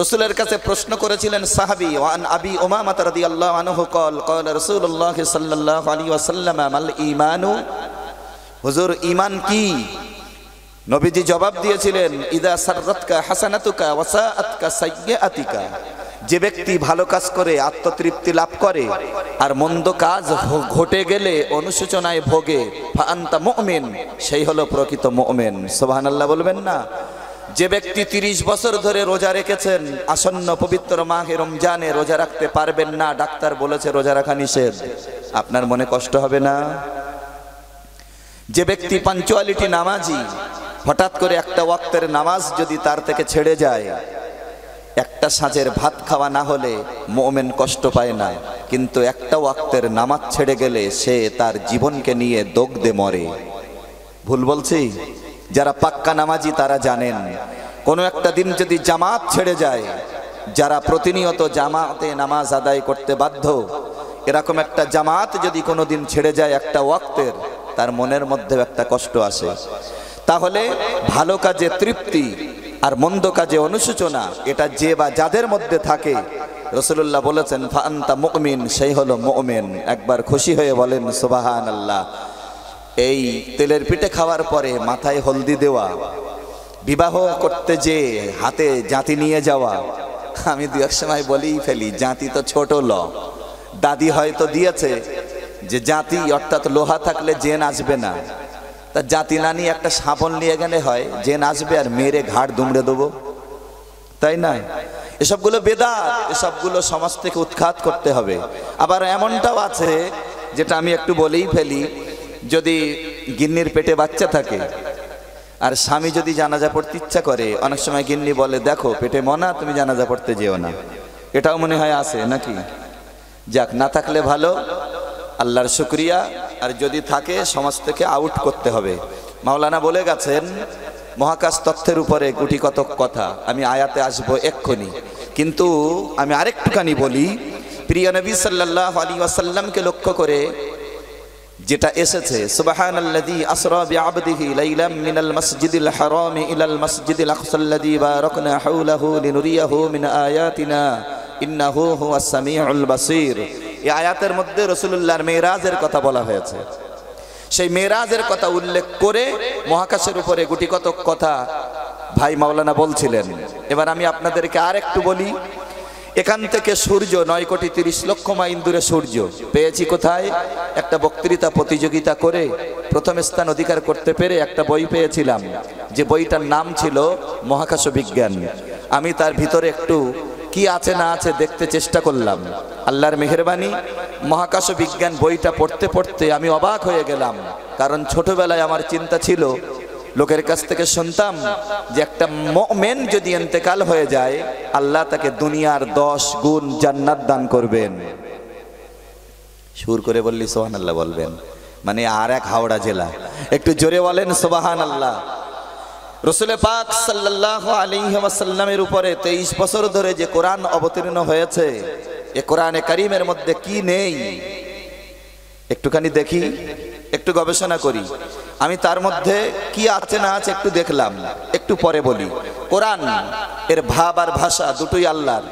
রসুলের কাছে প্রশ্ন করেছিলেন, সাহাবি ওয়ান আবি ওমামা তারাদি আল্লাহ আনহু কল কল রসুল্লাহ সাল্লাহ আলী ওয়াসাল্লাম আল ইমানু হুজুর ইমান কি? নবীজি জবাব দিয়েছিলেন, ইদা সাররাতকা হাসানাতুকা ওয়াসাআতকা সাইয়্যাতিকা। যে ব্যক্তি ভালো কাজ করে, আত্মতৃপ্তি লাভ করে, আর মন্দ কাজ ঘটে গেলে অনুশোচনায় ভোগে ফান্তা মুমিন, সেই হলো প্রকৃত মুমিন। সুবহানাল্লাহ বলবেন না। যে ব্যক্তি তিরিশ বছর ধরে রোজা রেখেছেন, আসন্ন পবিত্র মাহে রমজানে রোজা রাখতে পারবেন না, ডাক্তার বলেছে রোজা রাখা নিষেধ। আপনার মনে কষ্ট হবে না? যে ব্যক্তি পাঞ্চুয়ালিটি নামাজি, হঠাৎ করে একটা ওয়াক্তের নামাজ যদি তার থেকে ছেড়ে যায়, একটা সাঁজের ভাত খাওয়া না হলে মোমেন কষ্ট পায় না, কিন্তু একটা ওয়াক্তের নামাজ ছেড়ে গেলে সে তার জীবনকে নিয়ে দগ্ধে মরে। ভুল বলছি? যারা পাক্কা নামাজি তারা জানেন, কোনো একটা দিন যদি জামাত ছেড়ে যায়, যারা প্রতিনিয়ত জামাতে নামাজ আদায় করতে বাধ্য, এরকম একটা জামাত যদি কোনো দিন ছেড়ে যায় একটা ওয়াক্তের, তার মনের মধ্যে একটা কষ্ট আসে। তাহলে ভালো কাজে তৃপ্তি আর মন্দ কাজে অনুশোচনা, এটা যে বা যাদের মধ্যে থাকে রসুল্লাহ বলেছেন ফান্তা মুকমিন সেই হলো মুমিন। একবার খুশি হয়ে বলেন সুবাহান আল্লাহ এই তেলের পিঠে খাওয়ার পরে মাথায় হলদি দেওয়া, বিবাহ করতে যে হাতে জাতি নিয়ে যাওয়া, আমি দু এক সময় বলেই ফেলি, জাতি তো ছোট ল। দাদি হয়তো দিয়েছে যে জাতি অর্থাৎ লোহা থাকলে জেন আসবে না। তা জাতি না নিয়ে একটা সাবন নিয়ে গেলে হয় জেন আসবে আর মেরে ঘাড় দুমড়ে দেবো। তাই না এসবগুলো বেদাত, এসবগুলো সমাজ থেকে উৎখাত করতে হবে। আবার এমনটাও আছে, যেটা আমি একটু বলেই ফেলি যদি গিন্নির পেটে বাচ্চা থাকে, আর স্বামী যদি জানাজা পড়তে ইচ্ছা করে, অনেক সময় গিন্নি বলে, দেখো, পেটে মনা, তুমি জানাজা পড়তে যেও না। এটাও মনে হয় আছে নাকি? যাক, না থাকলে ভালো। আল্লাহর শুক্রিয়া। আর যদি থাকে সমাজ থেকে আউট করতে হবে। মাওলানা বলে গেছেন, মহাকাশ তথ্যের উপরে গুটি কতক কথা। আমি আয়াতে আসব এক্ষুনি। কিন্তু আমি আরেকটুখানি বলি, প্রিয় নবী সাল্লাহ আলী ওয়াসাল্লামকে লক্ষ্য করে যেটা এসেছে মিনাল ইলাল আয়াতিনা, ইন্নাহু আয়াতের মধ্যে রাসূলুল্লাহর মেরাজের কথা বলা হয়েছে। সেই মেরাজের কথা উল্লেখ করে মহাকাশের উপরে গুটি কতক কথা ভাই মাওলানা বলছিলেন। এবার আমি আপনাদেরকে আর একটু বলি এখান থেকে সূর্য নয় কোটি তিরিশ লক্ষ মাইল দূরে সূর্য। পেয়েছি কোথায়? একটা বক্তৃতা, প্রতিযোগিতা করে প্রথম স্থান অধিকার করতে পেরে একটা বই পেয়েছিলাম, যে বইটার নাম ছিল মহাকাশ বিজ্ঞান। আমি তার ভিতরে একটু কি আছে না আছে দেখতে চেষ্টা করলাম। আল্লাহর মেহরবানি, মহাকাশ বিজ্ঞান বইটা পড়তে পড়তে আমি অবাক হয়ে গেলাম, কারণ ছোটবেলায় আমার চিন্তা ছিল লোকের কাছ থেকে শুনতাম যে একটা মেন যদি এন্তেকাল হয়ে যায়, আল্লাহ তাকে দুনিয়ার দশ গুণ জান্নাত দান করবেন। সুর করে বললি সোহান আল্লাহ বলবেন। মানে আর এক হাওড়া জেলা। একটু জোরে বলেন সোবাহান আল্লাহ রসুলে পাক সাল্লাহ আলিহাসাল্লামের উপরে তেইশ বছর ধরে যে কোরআন অবতীর্ণ হয়েছে, এ কোরআনে করিমের মধ্যে কি নেই? একটুখানি দেখি, একটু গবেষণা করি। আমি তার মধ্যে কি আছে না আছে একটু দেখলাম। একটু পরে বলি, কোরআন এর ভাব আর ভাষা দুটোই আল্লাহর,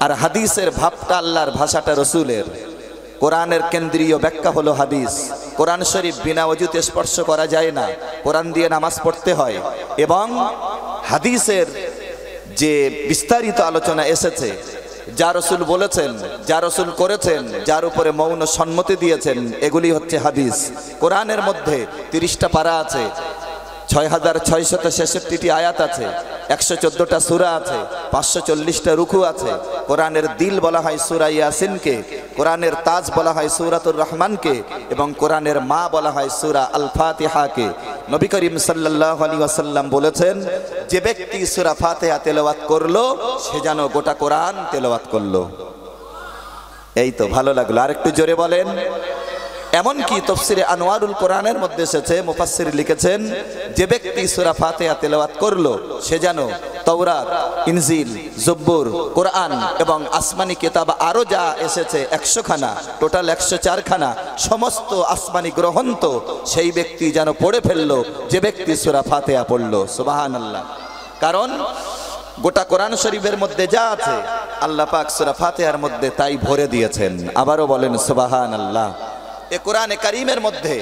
আর হাদিসের ভাবটা আল্লাহর, ভাষাটা রসুলের। কোরআনের কেন্দ্রীয় ব্যাখ্যা হলো হাদিস। কোরআন শরীফ বিনা অজুতে স্পর্শ করা যায় না। কোরআন দিয়ে নামাজ পড়তে হয়। এবং হাদিসের যে বিস্তারিত আলোচনা এসেছে যা রসুল বলেছেন, যা রসুল করেছেন, যার উপরে মৌন সম্মতি দিয়েছেন, এগুলি হচ্ছে হাদিস। কোরআনের মধ্যে তিরিশটা পারা আছে। ছয় হাজার ছয়শত ছেষট্টিটি আয়াত আছে, একশো চোদ্দটা সুরা আছে, পাঁচশো চল্লিশটা রুকু আছে। কোরআনের দিল বলা হয় সুরা ইয়াসিনকে, কোরআনের তাজ বলা হয় সুরাতুর রহমানকে, এবং কোরআনের মা বলা হয় সুরা আল ফাতিহাকে নবী করিম সাল্লাহ আলী ওয়াসাল্লাম বলেছেন, যে ব্যক্তি সুরা ফাতেহা তেলাওয়াত করল, সে যেন গোটা কোরআন তেলাওয়াত করল। এই তো ভালো লাগল। আরেকটু জোরে বলেন। এমনকি তফসিরে আনোয়ারুল কোরআনের মধ্যে এসেছে, মুফাসসির লিখেছেন, যে ব্যক্তি সুরা ফাতিহা তেলাওয়াত করল, সে যেন তওরাত, ইনজিল, জব্বুর, কোরআন এবং আসমানি কিতাব আরও যা এসেছে একশো খানা টোটাল একশো চার খানা সমস্ত আসমানি গ্রহন্ত, সেই ব্যক্তি যেন পড়ে ফেলল, যে ব্যক্তি সুরা ফাতিহা পড়ল সুবাহান আল্লাহ কারণ গোটা কোরআন শরীফের মধ্যে যা আছে, আল্লাহ পাক সুরা ফাতিহার মধ্যে তাই ভরে দিয়েছেন। আবারও বলেন সুবাহান আল্লাহ এ কোরআনে কারিমের মধ্যে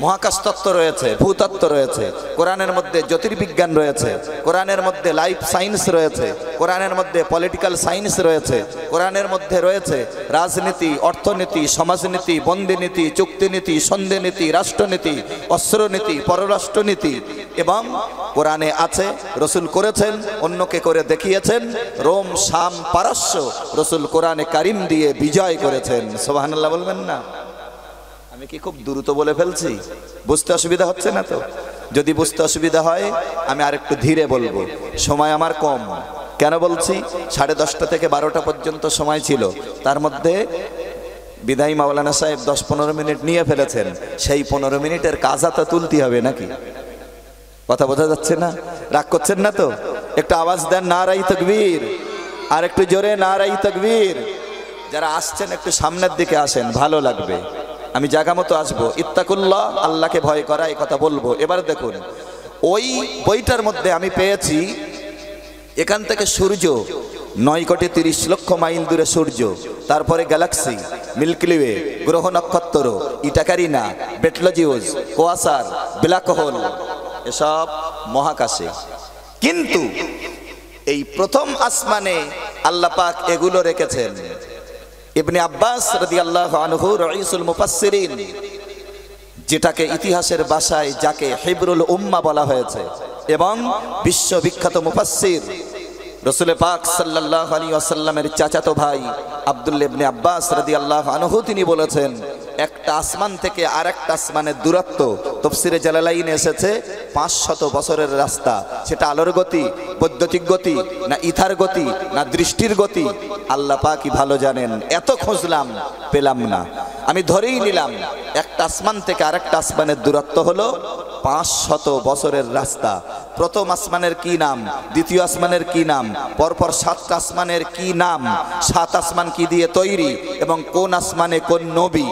মহাকাশ তত্ত্ব রয়েছে, ভূতত্ত্ব রয়েছে, কোরআনের মধ্যে জ্যোতির্বিজ্ঞান রয়েছে, কোরআনের মধ্যে লাইফ সায়েন্স রয়েছে, কোরআনের মধ্যে পলিটিক্যাল সায়েন্স রয়েছে, কোরআনের মধ্যে রয়েছে রাজনীতি, অর্থনীতি, সমাজনীতি, বন্দিনীতি, চুক্তিনীতি, সন্ধিনীতি, রাষ্ট্রনীতি, অস্ত্রনীতি, পররাষ্ট্রনীতি এবং কোরআনে আছে, রসুল করেছেন, অন্যকে করে দেখিয়েছেন, রোম, শাম, পারস্য, রসুল কোরআনে কারিম দিয়ে বিজয় করেছেন। সোহানাল্লাহ বলবেন না। আমি কি খুব দ্রুত বলে ফেলছি? বুঝতে অসুবিধা হচ্ছে না তো? যদি বুঝতে অসুবিধা হয়, আমি আরেকটু ধীরে বলব। সময় আমার কম। কেন বলছি? সাড়ে দশটা থেকে বারোটা পর্যন্ত সময় ছিল। তার মধ্যে বিদায়ী মাওলানা সাহেব দশ পনেরো মিনিট নিয়ে ফেলেছেন। সেই পনেরো মিনিটের কাজাটা তুলতে হবে নাকি? কথা বোঝা যাচ্ছে না? রাগ করছেন না তো? একটু আওয়াজ দেন না নারাই তকবীর। আর একটু জোরে নারাই তকবীর। যারা আসছেন, একটু সামনের দিকে আসেন, ভালো লাগবে। আমি জায়গা মতো আসব। ইত্তাকুল্লাহ, আল্লাহকে ভয় করা এই কথা বলব। এবার দেখুন, ওই বইটার মধ্যে আমি পেয়েছি, এখান থেকে সূর্য, নয় কোটি তিরিশ লক্ষ মাইল দূরে সূর্য, তারপরে গ্যালাক্সি মিল্কলিওয়ে গ্রহ নক্ষত্র, ইটাকারিনা, বেটলজিউস, কোয়াসার, ব্ল্যাক হোল, এসব মহাকাশে। কিন্তু এই প্রথম আসমানে আল্লাপাক এগুলো রেখেছেন। ইবনে আব্বাস রাদিয়াল্লাহু আনহু রাইসুল মুফাসসিরিন, যেটাকে ইতিহাসের ভাষায় যাকে হিবরুল উম্মা বলা হয়েছে এবং বিশ্ববিখ্যাত মুফাসসির রসুল পাক সাল্লাল্লাহু আলাইহি ওয়াসাল্লামের চাচাতো ভাই আব্দুল ইবনে আব্বাস রাদিয়াল্লাহু আনহু তিনি বলেছেন একটা আসমান থেকে আর একটা আসমানের দূরত্ব। তফসিরে জালালাইনে এসেছে পাঁচ শত বছরের রাস্তা। সেটা আলোর গতি, বৈদ্যুতিক গতি, না ইথার গতি, না দৃষ্টির গতি? আল্লাপা কি ভালো জানেন? এত খুঁজলাম, পেলাম না। আমি ধরেই নিলাম, একটা আসমান থেকে আরেকটা আসমানের দূরত্ব হলো পাঁচ শত বছরের রাস্তা। প্রথম আসমানের কি নাম? দ্বিতীয় আসমানের কি নাম? পরপর সাতটা আসমানের কি নাম? সাত আসমান কি দিয়ে তৈরি? এবং কোন আসমানে কোন নবী?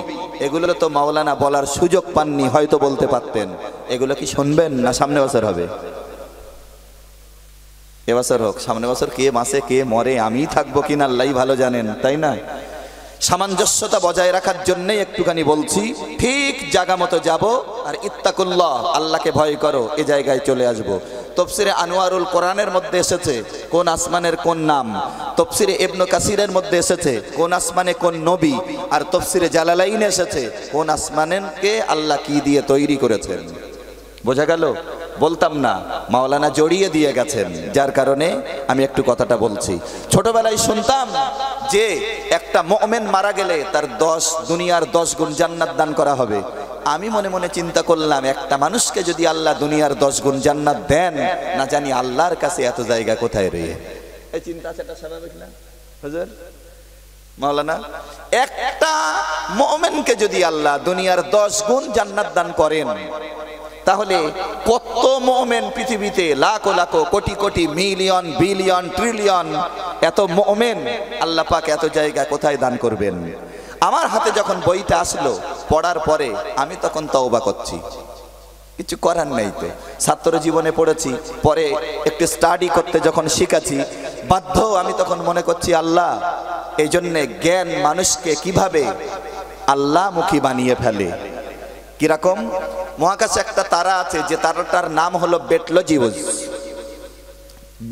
এগুলো তো মাওলানা বলার সুযোগ পাননি, হয়তো বলতে পারতেন। এগুলো কি শুনবেন না সামনে বছর হবে? এবছর হোক, সামনে বছর কে মাসে কে মরে, আমি থাকব কিনা আল্লাহ ভালো জানেন, তাই না? সামঞ্জস্যতা বজায় রাখার জন্যই একটুখানি বলছি, ঠিক জায়গা মতো যাব আর ইত্তাকুল্লাহ, আল্লাহকে ভয় করো, এ জায়গায় চলে আসব। তফসিরে আনোয়ারুল কোরআনের মধ্যে এসেছে, কোন আসমানের কোন নাম। তফসিরে এবনু কাসিরের মধ্যে এসেছে, কোন আসমানে কোন নবী। আর তফসিরে জালালাইনে এসেছে, কোন আসমানকে আল্লাহ কি দিয়ে তৈরি করেছেন। বোঝা গেল? বলতাম না, মাওলানা জড়িয়ে দিয়ে গেছেন, যার কারণে আমি একটু কথাটা বলছি। ছোটবেলায় শুনতাম যে একটা মোমেন মারা গেলে তার দশ, দুনিয়ার দশ গুণ জান্নাত দান করা হবে। আমি মনে মনে চিন্তা করলাম, একটা মানুষকে যদি আল্লাহ দুনিয়ার দশ গুণ জান্নাত দেন, না জানি আল্লাহর কাছে এত জায়গা কোথায় রয়ে এই চিন্তা সেটা স্বাভাবিক না মাওলানা, একটা মোমেনকে যদি আল্লাহ দুনিয়ার দশ গুণ জান্নাত দান করেন তাহলে কত মোমেন পৃথিবীতে লাখো লাখো crore crore million, billion, trillion এত মোমেন আল্লাহ পাক এত জায়গা কোথায় দান করবেন? আমার হাতে যখন বইটা আসলো, পড়ার পরে আমি তখন তওবা করছি। কিছু করার নেই তো। ছাত্র জীবনে পড়েছি, পরে একটু স্টাডি করতে যখন শিখাছি, বাধ্য আমি তখন মনে করছি, আল্লাহ এই জন্যে জ্ঞান মানুষকে কীভাবে আল্লাহমুখী বানিয়ে ফেলে? কীরকম? মহাকাশে একটা তারা আছে যে তারাটার নাম হলো বেটলজিউজ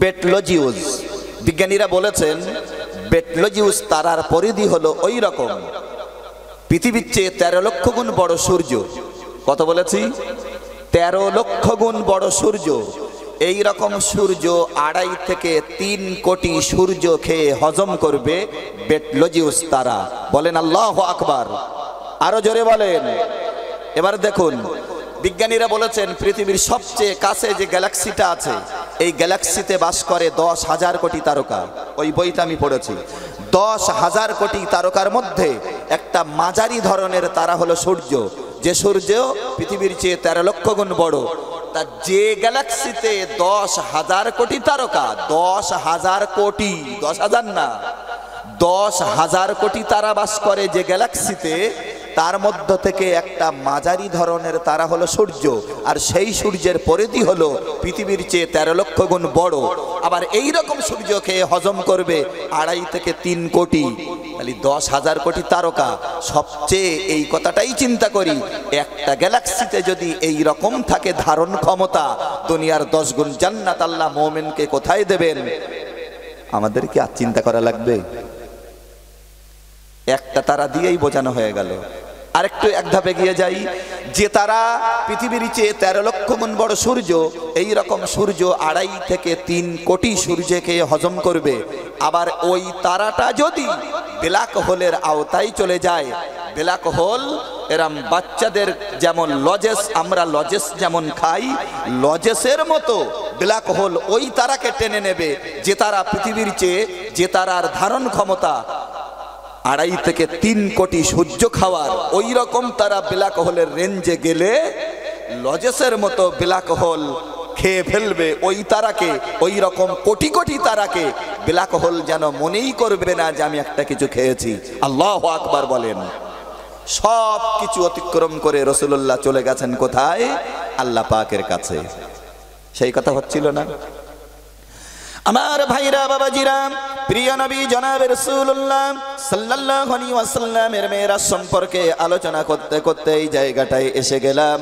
বেটলজিউজ বিজ্ঞানীরা বলেছেন বেটলজিউজ তারার পরিধি হলো ওই রকম পৃথিবীর চেয়ে তেরো লক্ষ গুণ বড় সূর্য। কত বলেছি? তেরো লক্ষ গুণ বড় সূর্য। এই রকম সূর্য আড়াই থেকে তিন কোটি সূর্য খেয়ে হজম করবে বেটলজিউস তারা। বলেন আল্লাহ আকবার। আরও জোরে বলেন। এবার দেখুন, বিজ্ঞানীরা বলেছেন পৃথিবীর সবচেয়ে কাছে যে গ্যালাক্সিটা আছে, এই গ্যালাক্সিতে বাস করে দশ হাজার কোটি তারকা। ওই বইটা আমি পড়েছি। দশ হাজার কোটি তারকার মধ্যে একটা মাঝারি ধরনের তারা হলো সূর্য। যে সূর্য পৃথিবীর চেয়ে তেরো লক্ষ গুণ বড় তা যে গ্যালাক্সিতে দশ হাজার কোটি তারকা, দশ হাজার কোটি, দশ হাজার না, দশ হাজার কোটি তারা বাস করে যে গ্যালাক্সিতে তার মধ্য থেকে একটা মাঝারি ধরনের তারা হলো সূর্য, আর সেই সূর্যের পরিধি হলো পৃথিবীর চেয়ে তেরো লক্ষ গুণ বড়। আবার এই রকম সূর্যকে হজম করবে আড়াই থেকে তিন কোটি তাহলে দশ হাজার কোটি তারকা। সবচেয়ে এই কথাটাই চিন্তা করি, একটা গ্যালাক্সিতে যদি এই রকম থাকে ধারণ ক্ষমতা, দুনিয়ার দশ গুণ জান্নাত আল্লাহ মোমেনকে কোথায় দেবেন? আমাদের কি আর চিন্তা করা লাগবে? একটা তারা দিয়েই বোঝানো হয়ে গেল। আরেকটু এক ধাপে গিয়ে যাই। যে তারা পৃথিবীর চেয়ে তেরো লক্ষ গুণ বড় সূর্য, এই রকম সূর্য আড়াই থেকে তিন কোটি সূর্যকে হজম করবে। আবার ওই তারাটা যদি ব্ল্যাক হোলের আওতায় চলে যায়, ব্ল্যাক হোল এরম বাচ্চাদের যেমন লজেস, আমরা লজেস যেমন খাই, লজেসের মতো ব্ল্যাক হোল ওই তারাকে টেনে নেবে। যে তারা পৃথিবীর চেয়ে, যে তারার ধারণ ক্ষমতা আড়াই থেকে তিন কোটি সূর্য খাওয়ার ওই রকম তারা ব্ল্যাক রেঞ্জে গেলে লজেসের মতো ব্ল্যাক খেয়ে ফেলবে। ওই তারাকে ওই রকম কোটি কোটি তারাকে ব্ল্যাক হোল যেন মনেই করবে না যে আমি একটা কিছু খেয়েছি। আল্লাহ আকবার বলেন। সব কিছু অতিক্রম করে রসুল্লাহ চলে গেছেন কোথায়? আল্লাহ পাকের কাছে। সেই কথা হচ্ছিল না। আমার ভাইরা, বাবাজিরা, প্রিয় নবী জনাব রসুল্লাহ আলাইহি ওয়াসাল্লামের মেয়েরাজ সম্পর্কে আলোচনা করতে করতে এই জায়গাটায় এসে গেলাম।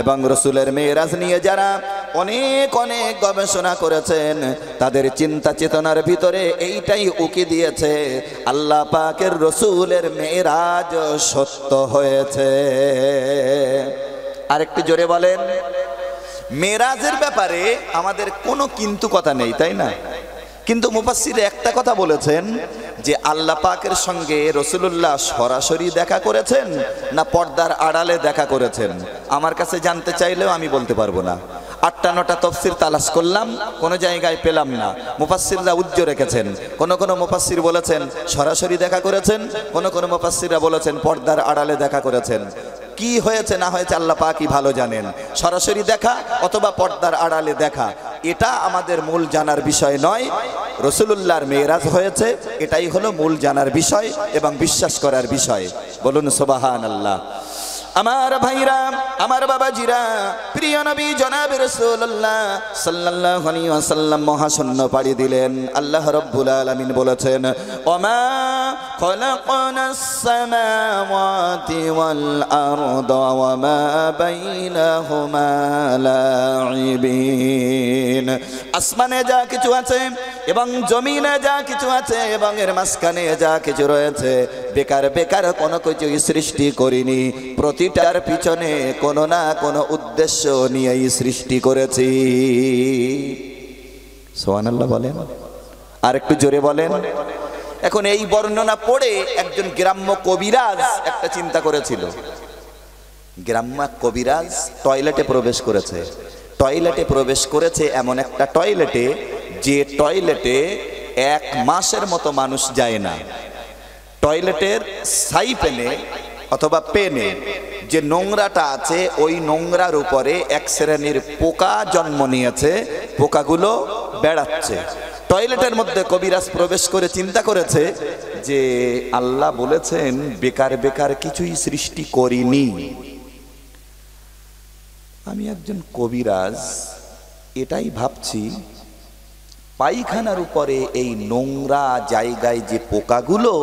এবং রসুলের মেয়েরাজ নিয়ে যারা অনেক অনেক গবেষণা করেছেন, তাদের চিন্তা চেতনার ভিতরে এইটাই উকি দিয়েছে, আল্লাহ পাকের রসুলের মেয়েরাজ সত্য হয়েছে। আরেকটু জোরে বলেন। মেরাজের ব্যাপারে আমাদের কোনো কিন্তু কথা নেই, তাই না? কিন্তু মুফাসির একটা কথা বলেছেন যে আল্লাহ পাকের সঙ্গে রসুল্লাহ সরাসরি দেখা করেছেন না পর্দার আড়ালে দেখা করেছেন? আমার কাছে জানতে চাইলেও আমি বলতে পারব না। আটটা নটা তফসির তালাশ করলাম, কোনো জায়গায় পেলাম না। মুফাসিররা উজ্জ্ব রেখেছেন। কোন কোন মুফাসির বলেছেন সরাসরি দেখা করেছেন, কোন কোন মুফাসিররা বলেছেন পর্দার আড়ালে দেখা করেছেন। কি হয়েছে না হয়েছে আল্লাহ পাকই ভালো জানেন। সরাসরি দেখা অথবা পর্দার আড়ালে দেখা। এটা আমাদের মূল জানার বিষয় নয়। রসুলুল্লাহর মেয়েরাজ হয়েছে, এটাই হলো মূল জানার বিষয় এবং বিশ্বাস করার বিষয়। বলুন সোবাহান আল্লাহ আমার ভাইরা, আমার বাবাজিরা, প্রিয় নবী জনাব রাসূলুল্লাহ মহাশূন্য পাড়ি দিলেন। আল্লাহ রাব্বুল আলামিন বলেছেন, ওমা খলাকনাস সামাওয়াতি ওয়াল আরদা ওয়ামা বাইনাহুমা লাঈবিন। আসমানে যা কিছু আছে এবং জমিনে যা কিছু আছে এবং এর মাঝখানে যা কিছু রয়েছে, বেকার বেকার কোনো কিছু সৃষ্টি করিনি। প্রতিটার পিছনে কোনো না কোনো উদ্দেশ্য নিয়েই সৃষ্টি করেছি। সোহান আল্লাহ বলেন। আর একটু জোরে বলেন। এখন এই বর্ণনা পড়ে একজন গ্রাম্য কবিরাজ একটা চিন্তা করেছিল। গ্রাম্য কবিরাজ টয়লেটে প্রবেশ করেছে। টয়লেটে প্রবেশ করেছে এমন একটা টয়লেটে যে টয়লেটে এক মাসের মতো মানুষ যায় না। টয়লেটের সাই পেনে অথবা পেনে, যে নোংরাটা আছে, ওই নোংরার উপরে এক শ্রেণির পোকা জন্ম নিয়েছে, পোকাগুলো বেড়াচ্ছে। টয়লেটের মধ্যে কবিরাজ প্রবেশ করে চিন্তা করেছে যে আল্লাহ বলেছেন, বেকার বেকার কিছুই সৃষ্টি করিনি। আমি একজন কবিরাজ, এটাই ভাবছি, পায়খানার উপরে এই নোংরা জায়গায় যে পোকাগুলো,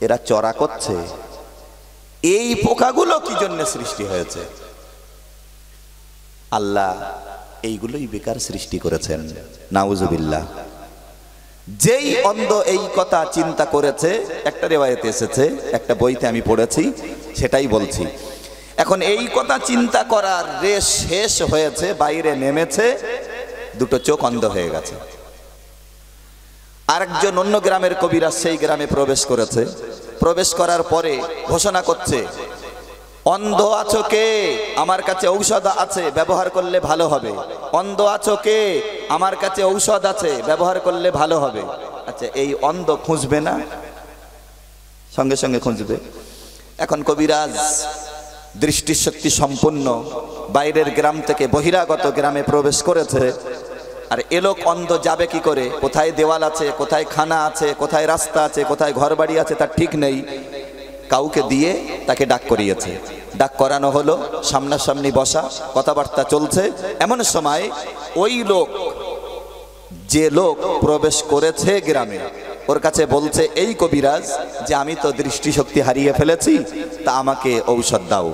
এরা চড়া করছে এই পোকাগুলো কি জন্য সৃষ্টি হয়েছে? আল্লাহ এইগুলোই বেকার সৃষ্টি করেছেন, নাউজুবিল্লাহ। যেই অন্ধ এই কথা চিন্তা করেছে, একটা রেওয়ায়তে এসেছে, একটা বইতে আমি পড়েছি, সেটাই বলছি। এখন এই কথা চিন্তা করার রেশ শেষ হয়েছে, বাইরে নেমেছে, দুটো চোখ অন্ধ হয়ে গেছে। আরেকজন অন্য গ্রামের কবিরাজ সেই গ্রামে প্রবেশ করেছে। প্রবেশ করার পরে ঘোষণা করছে, অন্ধ আছো কে? আমার কাছে ঔষধ আছে, ব্যবহার করলে ভালো হবে। অন্ধ আছো কে? আমার কাছে ঔষধ আছে, ব্যবহার করলে ভালো হবে। আচ্ছা এই অন্ধ খুঁজবে না? সঙ্গে সঙ্গে খুঁজবে। এখন কবিরাজ দৃষ্টিশক্তি সম্পন্ন বাইরের গ্রাম থেকে বহিরাগত গ্রামে প্রবেশ করেছে। আর এ লোক অন্ধ যাবে কি করে? কোথায় দেওয়াল আছে, কোথায় খানা আছে, কোথায় রাস্তা আছে, কোথায় ঘর বাড়ি আছে, তার ঠিক নেই। কাউকে দিয়ে তাকে ডাক করিয়েছে। ডাক করানো হলো, সামনাসামনি বসা, কথাবার্তা চলছে। এমন সময় ওই লোক, যে লোক প্রবেশ করেছে গ্রামে ওর কাছে বলছে, এই কবিরাজ যে আমি তো দৃষ্টিশক্তি হারিয়ে ফেলেছি, তা আমাকে ঔষধ দাও।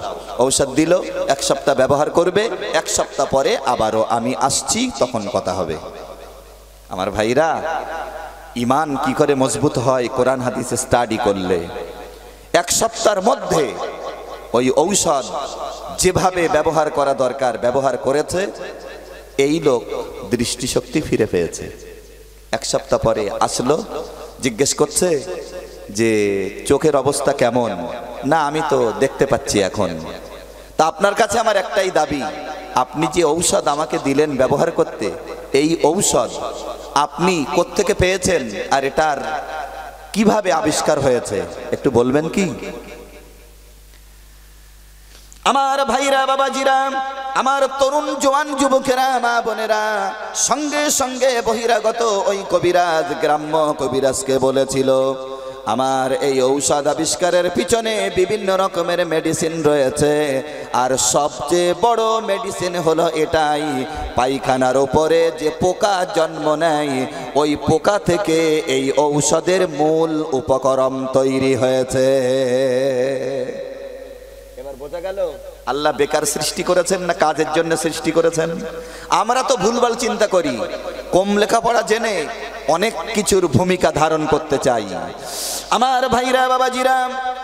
ঔষধ দিল, এক সপ্তাহ ব্যবহার করবে, এক সপ্তাহ পরে আবারও আমি আসছি, তখন কথা হবে। আমার ভাইরা, ইমান কি করে মজবুত হয়? কোরআন হাদিসে স্টাডি করলে। এক সপ্তাহের মধ্যে ওই ঔষধ যেভাবে ব্যবহার করা দরকার, ব্যবহার করেছে, এই লোক দৃষ্টিশক্তি ফিরে পেয়েছে। এক সপ্তাহ পরে আসলো জিজ্ঞেস করছে যে, চোখের অবস্থা কেমন? না, আমি তো দেখতে পাচ্ছি এখন। তা আপনার কাছে আমার একটাই দাবি, আপনি যে ঔষধ আমাকে দিলেন ব্যবহার করতে, এই ঔষধ আপনি কোত্থেকে পেয়েছেন আর এটার কীভাবে আবিষ্কার হয়েছে, একটু বলবেন কি? আমার ভাইরা, বাবাজিরা, আমার তরুণ জওয়ান যুবকেরা, মা বোনেরা, সঙ্গে সঙ্গে বহিরাগত ওই কবিরাজ, গ্রাম্য কবিরাজকে বলেছিল, আমার এই ঔষধ আবিষ্কারের পিছনে বিভিন্ন রকমের মেডিসিন রয়েছে, আর সবচেয়ে বড় মেডিসিন হলো এটাই, পায়খানার ওপরে যে পোকা জন্ম নেয়, ওই পোকা থেকে এই ঔষধের মূল উপকরণ তৈরি হয়েছে। আল্লাহ বেকার সৃষ্টি করেছেন না কাজের জন্য সৃষ্টি করেছেন? আমরা তো ভুলভাল চিন্তা করি। কম লেখাপড়া জেনে অনেক কিছুর ভূমিকা ধারণ করতে চাই। আমার ভাইরা, বাবাজিরা,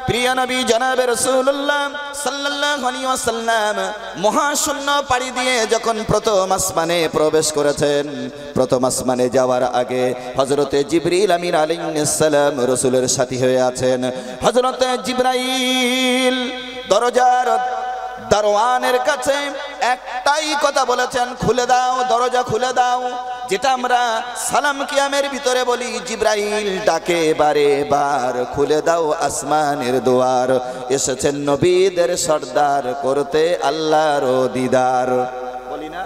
প্রিয় নবী জনাবে রসুল্লাহ আলাইহি মহাশূন্য পাড়ি দিয়ে যখন প্রথম আসমানে প্রবেশ করেছেন, প্রথম আসমানে যাওয়ার আগে হজরতে জিবরিল আলাইহিস সালাম রসুলের সাথী হয়ে আছেন। হজরতে জিবরাইল দরজার দারোয়ানের কাছে একটাই কথা বলেছেন, খুলে দাও, দরজা খুলে দাও। যেটা আমরা সালাম কিয়ামের ভিতরে বলি, জিব্রাইল ডাকে বারে বার, খুলে দাও আসমানের দুয়ার। এসেছেন নবীদের সর্দার করতে আল্লাহর দিদার। বলি না?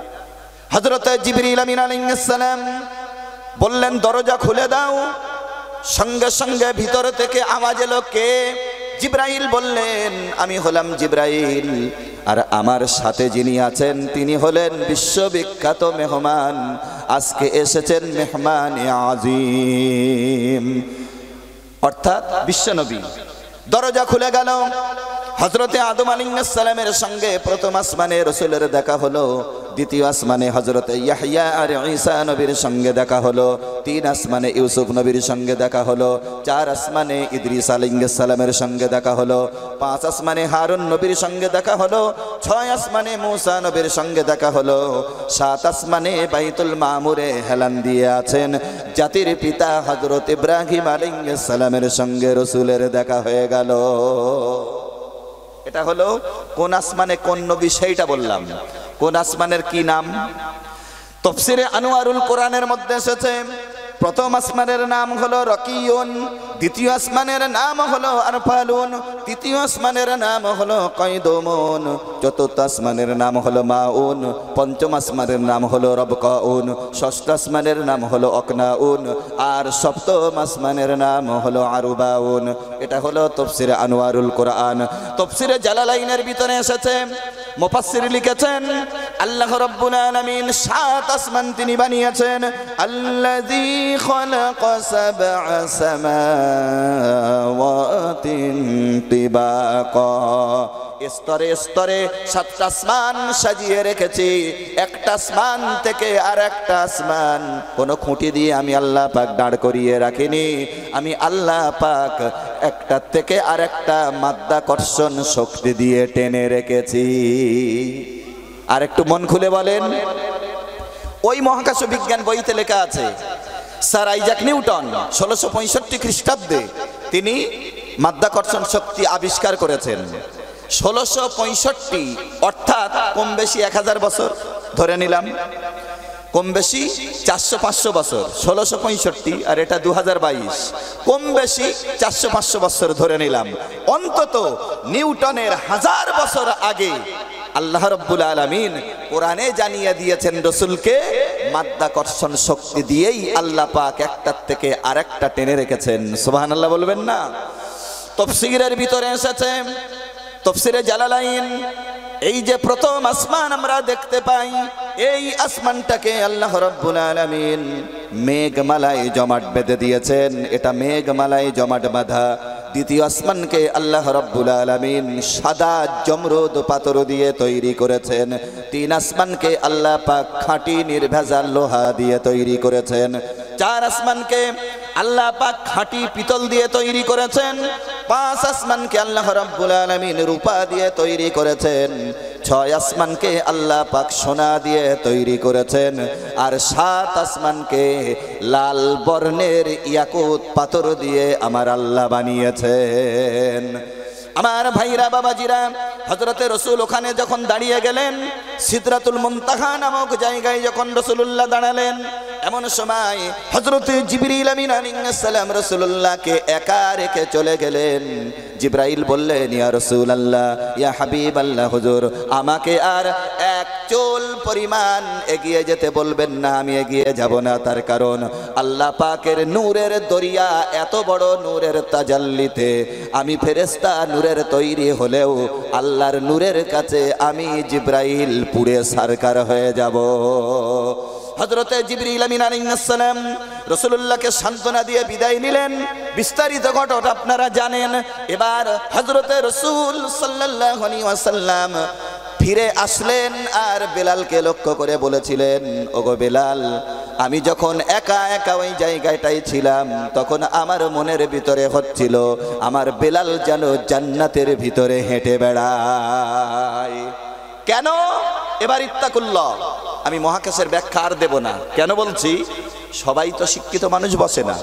হযরত জিবরিল আমিন আলাইহিস বললেন, দরজা খুলে দাও। সঙ্গে সঙ্গে ভিতর থেকে আওয়াজ এলো, কে? জিব্রাইল বললেন, আমি হলাম জিব্রাইল। আর আমার সাথে যিনি আছেন, তিনি হলেন বিশ্ববিখ্যাত মেহমান। আজকে এসেছেন মেহমান আজিম। অর্থাৎ বিশ্বনবী। দরজা খুলে গেল। হজরতে আদম আলিঙ্গাসালামের সঙ্গে প্রথম আসমানে রসুলের দেখা হলো। দ্বিতীয় আসমানে হজরতে ইয়াহিয়া আর ঈসা নবীর সঙ্গে দেখা হলো। তিন আসমানে ইউসুফ নবীর সঙ্গে দেখা হলো। চার আসমানে ইদ্রিস আলিঙ্গাসালামের সঙ্গে দেখা হলো। পাঁচ আসমানে হারুন নবীর সঙ্গে দেখা হলো। ছয় আসমানে মুসা নবীর সঙ্গে দেখা হলো। সাত আসমানে বাইতুল মামুরে হেলান দিয়ে আছেন। জাতির পিতা হজরত ইব্রাহিম আলিঙ্গাসালামের সঙ্গে রসুলের দেখা হয়ে গেল। এটা হলো কোন আসমানে কোন নবী সেইটা বললাম। কোন আসমানের কি নাম? তফসিরে আনোয়ারুল কোরআনের মধ্যে এসেছে, প্রথম আসমানের নাম হলো রকিউন, দ্বিতীয় আসমানের নাম হলো আরফালুন, তৃতীয় আসমানের নাম হলো কয়দমুন, চতুর্থ আসমানের নাম হলো মাউন, পঞ্চম আসমানের নাম হলো রবকাউন, ষষ্ঠ আসমানের নাম হলো অকনাউন, আর সপ্তম আসমানের নাম হলো আরুবাউন। এটা হলো তফসিরে আনোয়ারুল কোরআন। তফসিরে জালালাইনের ভিতরে এসেছে মুফাসসির লিখেছেন আল্লাহ রাব্বুল আলামিন সাত আসমান তিনি বানিয়েছেন আল্লাযী খালাকা সাবআ সামাওয়াতিন তিবাকা স্তরে স্তরে সাতটা আসমান সাজিয়ে রেখেছি। একটা আসমান থেকে আর একটা আসমান। কোনো খুঁটি দিয়ে আমি আল্লাহ পাক দাঁড় করিয়ে রাখিনি। আমি আল্লাহ পাক একটা থেকে আর একটা মাধ্যাকর্ষণ শক্তি দিয়ে টেনে রেখেছি। আর একটু মন খুলে বলেন। ওই মহাকাশ বিজ্ঞান বইতে লেখা আছে, স্যার আইজাক নিউটন ষোলোশো পঁয়ষট্টি খ্রিস্টাব্দে তিনি মাধ্যাকর্ষণ শক্তি আবিষ্কার করেছেন। ষোলোশো পঁয়ষট্টি, অর্থাৎ কম বেশি এক হাজার বছর ধরে নিলাম। কম বেশি চারশো পাঁচশো বছর, ষোলোশো পঁয়ষট্টি আর এটা দু বাইশ। কম বেশি চারশো পাঁচশো বছর ধরে নিলাম। অন্তত নিউটনের হাজার বছর আগে আল্লাহ রব্বুল আলমিন কোরআনে জানিয়ে দিয়েছেন রসুলকে, মাধ্যাকর্ষণ শক্তি দিয়েই আল্লাহ পাক একটার থেকে আরেকটা টেনে রেখেছেন। সুবাহান আল্লাহ বলবেন না? তফসিরের ভিতরে এসেছে তফসিরে জালালাইন, এই যে প্রথম আসমান আমরা দেখতে পাই, এই আসমানটাকে আল্লাহ রব্বুল আলামিন মেঘমালায় জমাট বেঁধে দিয়েছেন। এটা মেঘমালায় জমাট বাঁধা। দ্বিতীয় আসমানকে আল্লাহ রব্বুল আলামিন সাদা জমরুদ পাথর দিয়ে তৈরি করেছেন। তিন আসমানকে আল্লাহ পাক খাঁটি নির্ভেজাল লোহা দিয়ে তৈরি করেছেন। চার আসমানকে আল্লাহ পাক খাঁটি পিতল দিয়ে তৈরি করেছেন। পাঁচ আসমানকে আল্লাহ রাব্বুল আলামিন রূপা দিয়ে তৈরি করেছেন। ছয় আসমানকে আল্লাহ পাক সোনা দিয়ে তৈরি করেছেন। আর সাত আসমানকে লাল বর্ণের ইয়াকুত পাথর দিয়ে আমার আল্লাহ বানিয়েছেন। আমার ভাইরা, বাবাজিরা হজরতে রসুল ওখানে যখন দাঁড়িয়ে গেলেন সিদরাতুল মুনতাহা নামক জায়গায় যখন রসুল্লাহ দাঁড়ালেন, এমন সময় হজরতে জিবরিল আমিন রসুল্লাহকে একা রেখে চলে গেলেন। জিব্রাইল বললেন, ইয়া রসুল আল্লাহ ইয়া হাবিব আল্লাহ হুজুর, আমাকে আর এক চোল পরিমাণ এগিয়ে যেতে বলবেন না, আমি এগিয়ে যাব না। তার কারণ আল্লাহ পাকের নূরের দরিয়া এত বড় নূরের তাজাল্লিতে। আমি ফেরেস্তা নূরের তৈরি হলেও আল্লাহর নূরের কাছে আমি জিব্রাইল পুড়ে সারকার হয়ে যাব। হজরতে জিবরিল রাসূলুল্লাহকে সান্ত্বনা দিয়ে বিদায় নিলেন। বিস্তারিত ঘটনা আপনারা জানেন। এবার হজরতে রসুল সাল্লাল্লাহু আলাইহি ওয়াসাল্লাম ফিরে আসলেন আর বেলালকে লক্ষ্য করে বলেছিলেন, ওগো বেলাল, আমি যখন একা একা ওই জায়গাটায় ছিলাম, তখন আমার মনের ভিতরে হচ্ছিল, আমার বেলাল যেন জান্নাতের ভিতরে হেঁটে বেড়ায়। কেন? এবার ইত্তাকুল্লাহ। আমি মহাকাশের ব্যাখ্যা আর দেব না। কেন বলছি? সবাই তো শিক্ষিত মানুষ বসে না।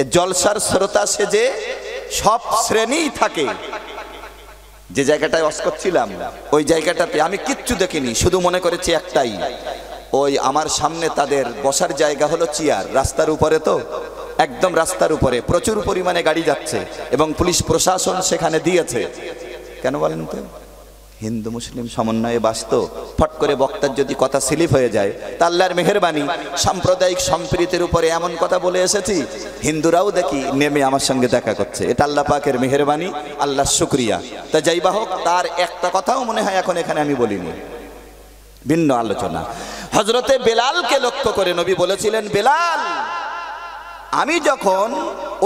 এ জলসার শ্রোতা সেজে সব শ্রেণীই থাকে। যে জায়গাটায় অস করছিলাম ওই জায়গাটাতে আমি কিচ্ছু দেখিনি, শুধু মনে করেছি একটাই। ওই আমার সামনে তাদের বসার জায়গা হলো চেয়ার। রাস্তার উপরে তো? একদম রাস্তার উপরে। প্রচুর পরিমাণে গাড়ি যাচ্ছে এবং পুলিশ প্রশাসন সেখানে দিয়েছে। কেন বলেন তো? হিন্দু মুসলিম সমন্বয়ে বাস্ত। ফট করে বক্তার যদি কথা স্লিপ হয়ে যায়, তা আল্লাহর মেহরবানি। সাম্প্রদায়িক সম্প্রীতির উপরে এমন কথা বলে এসেছি, হিন্দুরাও দেখি নেমে আমার সঙ্গে দেখা করছে। এটা আল্লাহ পাকের মেহরবানি আল্লাহ শুক্রিয়া। তা যাই হোক, তার একটা কথাও মনে হয় এখন এখানে আমি বলিনি। ভিন্ন আলোচনা। হজরতে বেলালকে লক্ষ্য করে নবী বলেছিলেন, বেলাল আমি যখন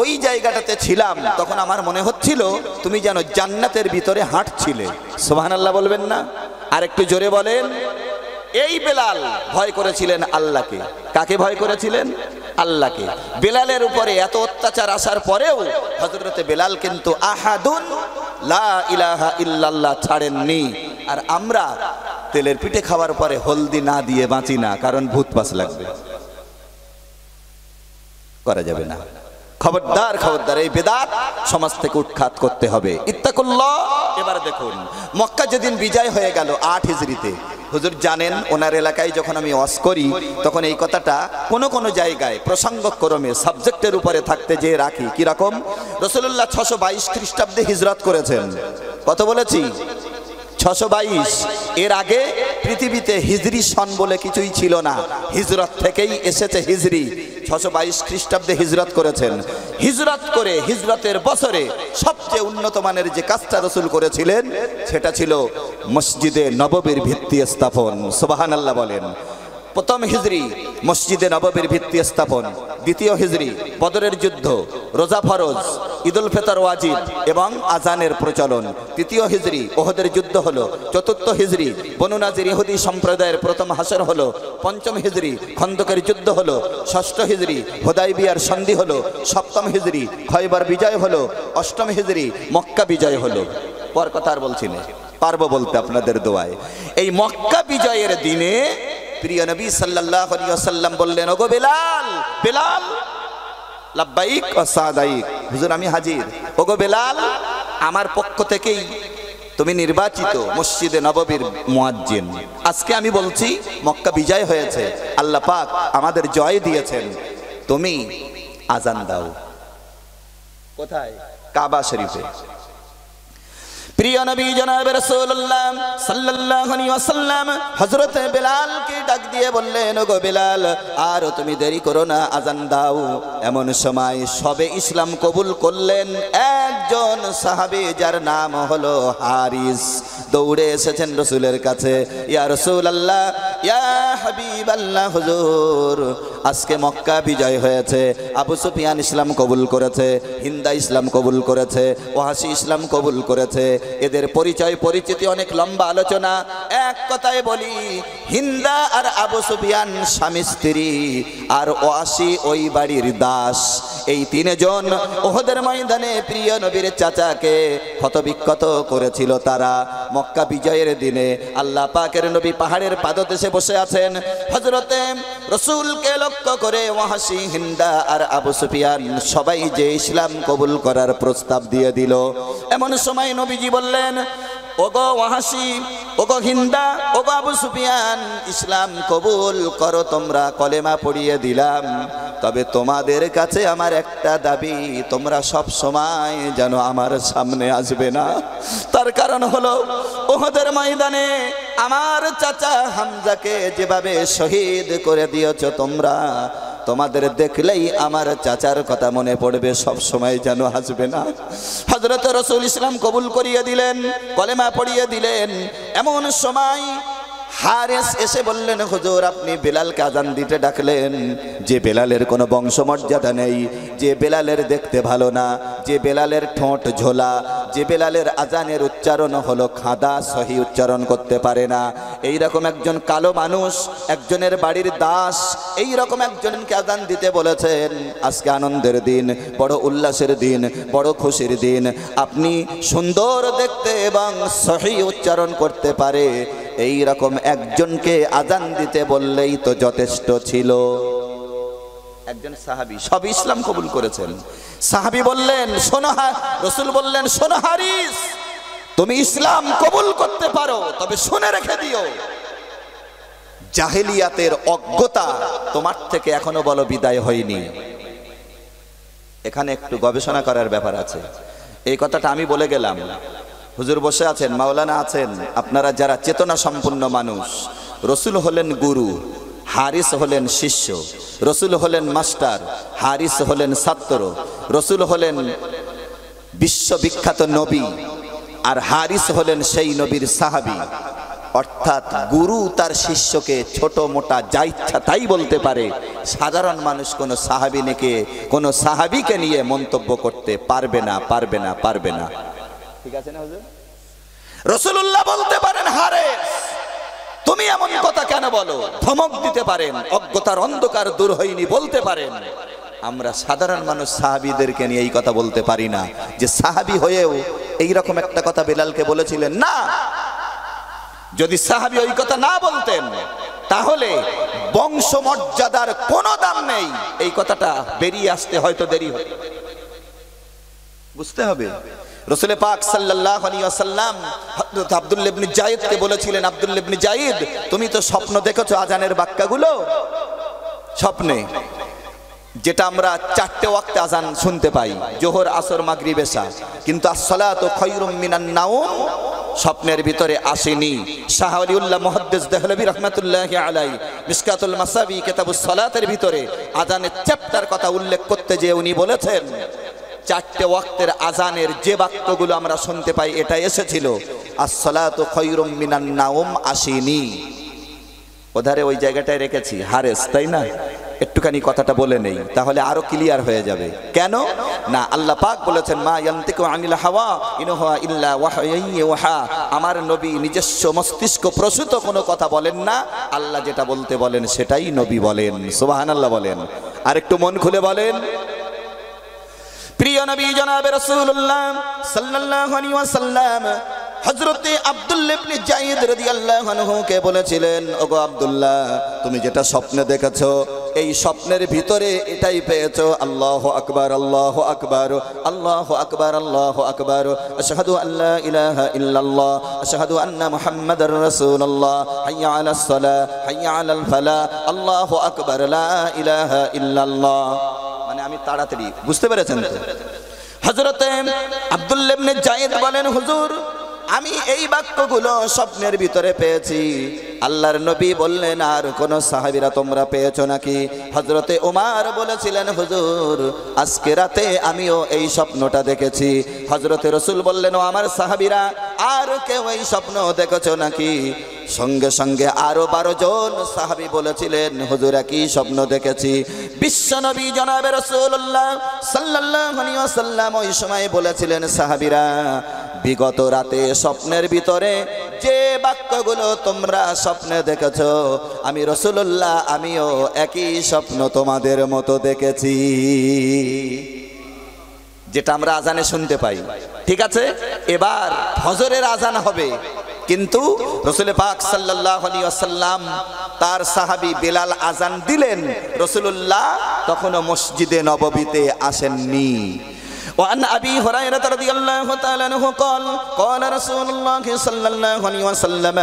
ওই জায়গাটাতে ছিলাম, তখন আমার মনে হচ্ছিল তুমি যেন জান্নাতের ভিতরে হাঁটছিলে। সোহান আল্লাহ বলবেন না? আর একটু জোরে বলেন, এই বেলাল ভয় করেছিলেন আল্লাহকে। কাকে ভয় করেছিলেন? আল্লাহকে। বেলালের উপরে এত অত্যাচার আসার পরেও হজরতে বেলাল কিন্তু আহাদুন লা ইলাহা ইল্লাল্লাহ ছাড়েননি। আর আমরা তেলের পিঠে খাওয়ার পরে হলদি না দিয়ে বাঁচি না, কারণ ভূত পাস লাগবে। করা যাবে না। খবরদার খবরদার, এই বেদাত সমাজ থেকে উৎখাত করতে হবে। এবার দেখুন, মক্কা যেদিন বিজয় হয়ে গেল আট হিজড়িতে, হুজুর জানেন ওনার এলাকায় যখন আমি ওয়াজ করি, তখন এই কথাটা কোন কোন জায়গায় প্রসঙ্গক্রমে সাবজেক্টের উপরে থাকতে যে রাখি, কীরকম? রসুল্লাহ ছশো বাইশ খ্রিস্টাব্দে হিজরত করেছেন। কত বলেছি? ছশো বাইশ। এর আগে পৃথিবীতে হিজরি সন বলে কিছুই ছিল না। হিজরত থেকেই এসেছে হিজরি। ছশো বাইশ খ্রিস্টাব্দে হিজরত করেছেন। হিজরত করে হিজরতের বছরে সবচেয়ে উন্নত মানের যে কাজটা রসুল করেছিলেন, সেটা ছিল মসজিদে নববীর ভিত্তি স্থাপন। সোবাহান আল্লাহ বলেন। প্রথম হিজরি মসজিদে নববীর ভিত্তি স্থাপন, দ্বিতীয় হিজরি বদরের যুদ্ধ, রোজা ফরজ, ঈদুল ফেতর ওয়াজিব এবং আজানের প্রচলন। তৃতীয় হিজরি ওহদের যুদ্ধ হলো, চতুর্থ হিজরি বনুনাজির ইহুদি সম্প্রদায়ের প্রথম হাসর হলো, পঞ্চম হিজরি খন্দকের যুদ্ধ হলো, ষষ্ঠ হিজরি হোদাইবিয়ার সন্ধি হলো, সপ্তম হিজড়ি খয়বার বিজয় হলো, অষ্টম হিজড়ি মক্কা বিজয় হলো। পর কথা আর বলছি না, পারব বলতে আপনাদের দোয়ায়। এই মক্কা বিজয়ের দিনে প্রিয় নবী সাল্লাল্লাহু আলাইহি ওয়াসাল্লাম বললেন, ওগো বেলাল বেলাল, লাব্বাইক ও সাদাইক, হুজুর আমি হাজির। ওগো বেলাল, আমার পক্ষ থেকেই তুমি নির্বাচিত মসজিদে নববীর মুয়াজ্জিন। আজকে আমি বলছি, মক্কা বিজয় হয়েছে। আল্লাহ পাক আমাদের জয় দিয়েছেন। তুমি আজান দাও। কোথায়? কাবা শরীফে। প্রিয় নবী জনাব রাসূলুল্লাহ সাল্লাল্লাহু আলাইহি ওয়াসাল্লাম হযরত বেলালকে ডাক দিয়ে বললেন, ওগো বেলাল, আর তুমি দেরি করো না আজান দাও। এমন সময় সবে ইসলাম কবুল করলেন একজন সাহাবী, যার নাম হলো হারিস। দৌড়ে এসেছেন রসুলের কাছে, ইয়া রাসূলুল্লাহ, ইয়া হাবিবাল্লাহ হুজুর, আজকে মক্কা বিজয় হয়েছে। আবু সুফিয়ান ইসলাম কবুল করেছে, হিন্দা ইসলাম কবুল করেছে ওহাসি ইসলাম কবুল করেছে এদের পরিচয় পরিচিতি অনেক লম্বা আলোচনা। এক কথায় বলি, হিন্দা আর আবু সুফিয়ান স্বামী স্ত্রী আর ওয়াসি ওই বাড়ির দাস। এই তিনজন ওহদের ময়দানে প্রিয় নবীর চাচাকে ক্ষতবিক্ষত করেছিল তারা। মক্কা বিজয়ের দিনে আল্লাহ পাকের নবী পাহাড়ের পাদদেশে বসে আছেন। হজরতে রসুলকে লক্ষ্য করে ওয়াহাসি হিন্দা আর আবু সুফিয়ান সবাই যে ইসলাম কবুল করার প্রস্তাব দিয়ে দিল। এমন সময় নবীজি বললেন, ওগো ওয়াহাসি ওগো হিন্দা, ওগো আবু সুফিয়ান, ইসলাম কবুল করো, তোমরা কলেমা পড়িয়ে দিলাম। তবে তোমাদের কাছে আমার একটা দাবি, তোমরা সব সময় যেন আমার সামনে আসবে না। তার কারণ হলো ওহদের ময়দানে আমার চাচা হামজাকে যেভাবে শহীদ করে দিয়েছ তোমরা তোমাদের দেখলেই আমার চাচার কথা মনে পড়বে, সব সময় যেন হাসবে না। হজরত রসুল ইসলাম কবুল করিয়ে দিলেন, কলেমা পড়িয়ে দিলেন। এমন সময় হারেস এসে বললেন, হুজুর, আপনি বেলালকে আজান দিতে ডাকলেন। যে বেলালের কোনো বংশমর্যাদা নেই, যে বেলালের দেখতে ভালো না, যে বেলালের ঠোঁট ঝোলা, যে বেলালের আজানের উচ্চারণ হলো খাদা, সহি উচ্চারণ করতে পারে না। এই রকম একজন কালো মানুষ, একজনের বাড়ির দাস এই রকম একজনকে আজান দিতে বলেছেন। আজকে আনন্দের দিন, বড় উল্লাসের দিন, বড় খুশির দিন। আপনি সুন্দর দেখতে এবং সহি উচ্চারণ করতে পারে। এই রকম একজনকে আজান দিতে বললেই তো যথেষ্ট ছিল। একজন সাহাবি, সব ইসলাম কবুল করেছেন। সাহাবি বললেন সোনহা রসুল বললেন সোনহারিস তুমি ইসলাম কবুল করতে পারো, তবে শুনে রেখে দিও। জাহেলিয়াতের অজ্ঞতা তোমার থেকে এখনও বলো বিদায় হয়নি। এখানে একটু গবেষণা করার ব্যাপার আছে। এই কথাটা আমি বলে গেলাম। হুজুর বসে আছেন, মাওলানা আছেন। আপনারা যারা চেতনা সম্পন্ন মানুষ, রসুল হলেন গুরু, হারিস হলেন শিষ্য, রসুল হলেন মাস্টার, হারিস হলেন ছাত্র, রসুল হলেন বিশ্ববিখ্যাত নবী, আর হারিস হলেন সেই নবীর সাহাবি। অর্থাৎ গুরু তার শিষ্যকে ছোট মোটা যা ইচ্ছা তাই বলতে পারে। সাধারণ মানুষ কোনো সাহাবিনীকে কোনো সাহাবিকে নিয়ে মন্তব্য করতে পারবে না পারবে না পারবে না। ঠিক আছে না হুজুর? রসুল্লাহ বলতে পারেন, হারে। তুমি এমন কথা কেন বলো? ধমক দিতে পারেন, অজ্ঞতার অন্ধকার দূর হয়নি বলতে পারেন। আমরা সাধারণ মানুষ সাহাবিদেরকে নিয়ে এই কথা বলতে পারি না। যে সাহাবি হয়েও এই রকম একটা কথা বেলালকে বলেছিলেন, না, যদি সাহাবি ওই কথা না বলতেন, তাহলে বংশ মর্যাদার কোনো দাম নেই। এই কথাটা বেরিয়ে আসতে হয়তো দেরি হবে বুঝতে হবে। রসুল পাক ওয়াসাল্লাম হযরত আব্দুল্লাহ ইবনে জায়েদকে বলেছিলেন, আব্দুল্লাহ ইবনে জায়েদ তুমি তো স্বপ্ন দেখেছ আজানের বাক্যাগুলো? স্বপ্নে, যেটা আমরা চারটে ওয়াক্তে আজান শুনতে পাই, জোহর, আসর, মাগরিব, এশা। কিন্তু আসসালাতু খায়রুম মিনান নাওম স্বপ্নের ভিতরে আসেনি। শাহ আলিউল্লাহ মুহাদ্দিস দেহলভী রহমাতুল্লাহি আলাই মিসকাতুল মাসাবি কিতাবুস সালাতের ভিতরে আজানের চ্যাপ্টার কথা উল্লেখ করতে যে উনি বলেছেন চারটে ওয়াক্তের আজানের যে বাক্যগুলো আমরা শুনতে পাই, এটা এসেছিল, আসসালাতু খৈরুম মিনান নাওম আসেনি ওধারে ওই জায়গাটায় রেখেছি, হারেস, তাই না? একটুখানি কথাটা বলে নেই, তাহলে আরও ক্লিয়ার হয়ে যাবে। কেন? না, আল্লাহ পাক বলেছেন, মা ইয়ান্তিকু আনিল হাওয়া ইনহুয়া ইল্লা ওয়াহা আমার নবী নিজস্ব মস্তিষ্ক প্রসূত কোনো কথা বলেন না, আল্লাহ যেটা বলতে বলেন সেটাই নবী বলেন, সুবহানাল্লাহ বলেন। আর একটু মন খুলে বলেন প্রিয় নবী জনাবে ওয়াসাল্লাম হযরতে আব্দুল্লাহ ইবনে জায়েদ রাদিয়াল্লাহু আনহু কে বলেছিলেন, ওগো আব্দুল্লাহ, তুমি যেটা স্বপ্নে দেখেছ, এই স্বপ্নের ভিতরে এটাই পেয়েছ। আল্লাহু আকবার আল্লাহু আকবার আল্লাহু আকবার আল্লাহু আকবার। আশহাদু আল্লা ইলাহা ইল্লাল্লাহ, আশহাদু আন্না মুহাম্মাদার রাসূলুল্লাহ। হাইয়া আলাস সালাহ, হাইয়া আলাল ফালাহ। আল্লাহু আকবার, লা ইলাহা ইল্লাল্লাহ। আমি তাড়াতাড়ি, বুঝতে পেরেছেন? হজরতে আব্দুল্লাবনে জায়েদ বলেন, হুজুর, আমি এই বাক্যগুলো স্বপ্নের ভিতরে পেয়েছি। আল্লাহর নবী বললেন, আর কোন সাহাবিরা তোমরা পেয়েছ নাকি? হজরতে উমার বলেছিলেন, হুজুর, আজকে রাতে আমিও এই স্বপ্নটা দেখেছি। হজরতে রসুল বললেন আমার সাহাবিরা, আর কেউ এই স্বপ্ন দেখেছ নাকি? সঙ্গে সঙ্গে আরও বারো জন সাহাবি বলেছিলেন, হুজুর, একই স্বপ্ন দেখেছি। বিশ্বনবী জনাবে রসুল্লাহ সাল্লাহ সাল্লাম ওই সময় বলেছিলেন, সাহাবিরা, বিগত রাতে স্বপ্নের ভিতরে যে বাক্যগুলো তোমরা স্বপ্নে দেখেছ, আমি রসুল্লাহ আমিও একই স্বপ্ন তোমাদের মতো দেখেছি। যেটা আমরা আজানে শুনতে পাই। ঠিক আছে? এবার ফজরের আজান হবে। কিন্তু রসুল পাক সাল্লাহ আলী আসাল্লাম তার সাহাবি বেলাল আজান দিলেন রসুল্লাহ তখনও মসজিদে নববীতে আসেননি। وعن أبي هريرة رضي الله تعالى عنه قال قال رسول الله صلى الله عليه وسلم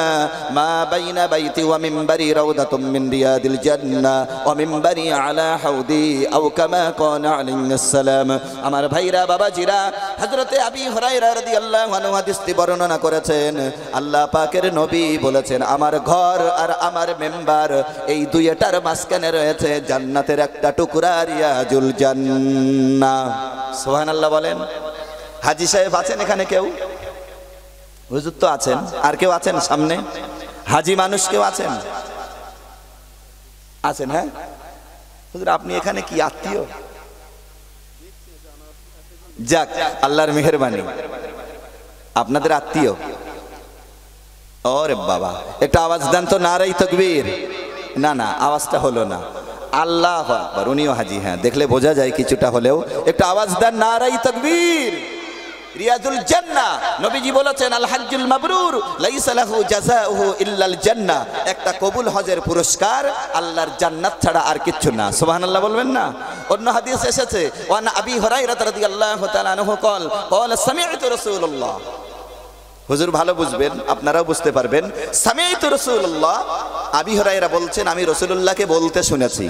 ما بين بيتي ومنبري روضة من رياض الجنة ومنبري على حوضي أو كما قال عليه السلام আমার ভাইরা বাবাজিরা হযরতে আবি হুরায়রা রাদিয়াল্লাহু আনহু হাদিসটি বর্ণনা করেছেন আল্লাহ পাকের নবী বলেছেন আমার ঘর আর আমার মেম্বার এই দুইটার মাঝখানে রয়েছে জান্নাতের একটা টুকরা রিয়াজুল জান্নাহ সুবহানাল্লাহ বলেন, হাজি সাহেব আছেন এখানে কেউ? হুজুর তো আছেন, আর কেউ আছেন সামনে? হাজি মানুষ কেউ আছেন? আছেন হ্যাঁ? হুজুর, আপনি এখানে কি আত্মীয়? যাক, আল্লাহর মেহরবানি। আপনাদের আত্মীয়? ওরে বাবা, একটা আওয়াজ দেন তো, নারাই তকবীর। না না, আওয়াজটা হলো না। আল্লাহ আকবর, উনিও হাজি হ্যাঁ দেখলে বোঝা যায় কিছুটা হলেও। একটু আওয়াজ দেন, নারাই তকবীর। রিয়াজুল জান্নাহ, নবীজি বলেছেন, আল হাজ্জুল মাবরুর, লাইসা লাহু জাযাউহু ইল্লাল জান্নাহ। একটা কবুল হজের পুরস্কার, আল্লাহর জান্নাত ছাড়া আর কিছু না। সুবহানাল্লাহ বলবেন না? অন্য হাদিস এসেছে, ওয়ান আবি হুরায়রা রাদিয়াল্লাহু তাআলা আনহু কল কল সামিআতু রাসূলুল্লাহ। হুজুর ভালো বুঝবেন, আপনারাও বুঝতে পারবেন। সামিত রসুল্লাহ আবি হরাইরা বলছেন, আমি রসুল্লাহকে বলতে শুনেছি।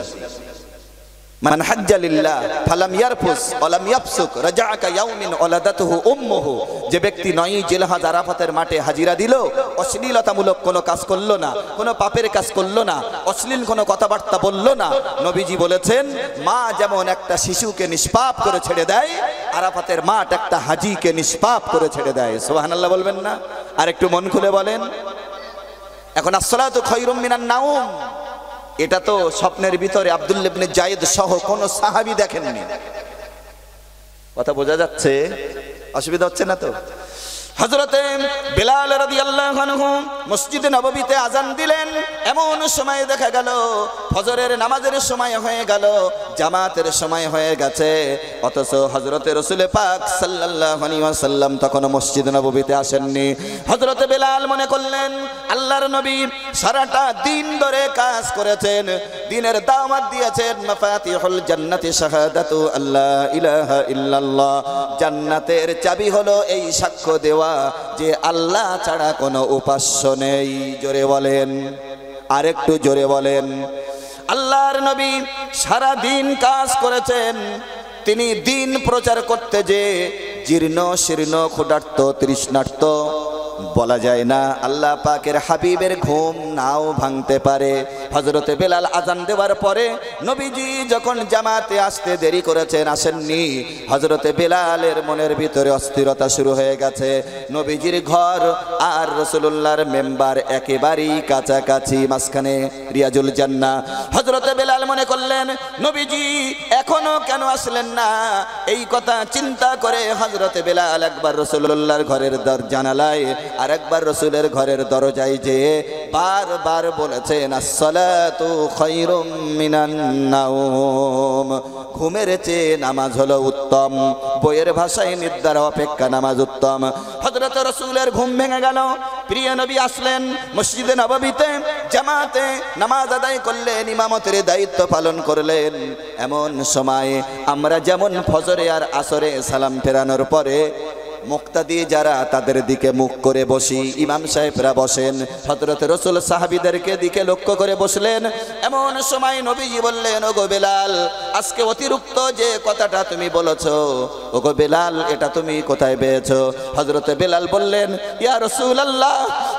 মান হাজ্জা লিল্লাহ ফালাম ইয়ারফুস ওয়ালাম ইয়াফসুক, রাজাআকা ইয়াউমিন ওয়ালাদাতুহু উম্মুহু। যে ব্যক্তি নয় জিলহাজ আরাফাতের মাঠে হাজিরা দিল, অশ্লীলতামূলক কোনো কাজ করল না, কোনো পাপের কাজ করল না, অশ্লীল কোনো কথাবার্তা বলল না। নবীজি বলেছেন, মা যেমন একটা শিশুকে নিষ্পাপ করে ছেড়ে দেয়, আরাফাতের মাঠ একটা হাজিকে নিষ্পাপ করে ছেড়ে দেয়। সুবহানাল্লাহ বলবেন না? আর একটু মন খুলে বলেন। এখন আসসালাতু খায়রুম মিনান নাউম এটা তো স্বপ্নের ভিতরে আব্দুল্লিবনে জায়েদ সহ কোন সাহাবি দেখেননি। কথা বোঝা যাচ্ছে? অসুবিধা হচ্ছে না তো? হজরতে বেলাল রাদিয়াল্লাহু আনহু মসজিদে নববীতে আজান দিলেন। এমন সময় দেখা গেল, ফজরের নামাজের সময় হয়ে গেল, জামাতের সময় হয়ে গেছে। অথচ হজরতে রসুলে পাক আলাইহি তখন মসজিদ নববীতে আসেননি। হজরতে বেলাল মনে করলেন, আল্লাহর নবী সারাটা দিন ধরে কাজ করেছেন, দিনের দাওয়াত দিয়েছেন, মাফাতিহুল জান্নাতি শাহাদাতু আল্লাহ ইলাহা ইল্লাল্লাহ। জান্নাতের চাবি হলো এই সাক্ষ্য দেওয়া। যে আল্লাহ ছাড়া কোনো উপাস্য নেই। জোরে বলেন, আরেকটু জোরে বলেন। আল্লাহর নবী সারা দিন কাজ করেছেন। তিনি দিন প্রচার করতে যে জীর্ণ শীর্ণ ক্ষুধার্ত তৃষ্ণার্ত বলা যায় না। আল্লাহ পাকের হাবিবের ঘুম নাও ভাঙতে পারে। হজরতে বেলাল আজান দেওয়ার পরে নবীজি যখন জামাতে আসতে দেরি করেছেন, আসেননি। হজরতে বেলালের মনের ভিতরে অস্থিরতা শুরু হয়ে গেছে। নবীজির ঘর আর রসুল্লাহর মেম্বার একেবারেই কাছাকাছি মাঝখানে রিয়াজুল জান্না হজরতে বেলাল মনে করলেন, নবীজি, এখনও কেন আসলেন না? এই কথা চিন্তা করে হজরতে বেলাল একবার রসুল্লাহর ঘরের দর জানালায় আর একবার রসুলের ঘরের দরজায় যে বারবার বলেছেন ঘুমের চেয়ে নামাজ হলো উত্তম। বইয়ের ভাষায় নির্দার অপেক্ষা নামাজ উত্তম। হযরত রসুলের ঘুম ভেঙে গেল। প্রিয় নবী আসলেন মসজিদে নববীতে, জামাতে নামাজ আদায় করলেন, ইমামতের দায়িত্ব পালন করলেন। এমন সময় আমরা যেমন ফজরে আর আসরে সালাম ফেরানোর পরে মুক্তাদি যারা তাদের দিকে মুখ করে বসি, ইমাম সাহেবরা বসেন হজরত রসুল সাহাবিদেরকে দিকে লক্ষ্য করে বসলেন। এমন সময় নবীজি বললেন, ওগো বেলাল, আজকে অতিরিক্ত যে কথাটা তুমি বলেছ, ওগো বেলাল, এটা তুমি কোথায় পেয়েছ? হজরত বেলাল বললেন, ইয়া রসুল আল্লাহ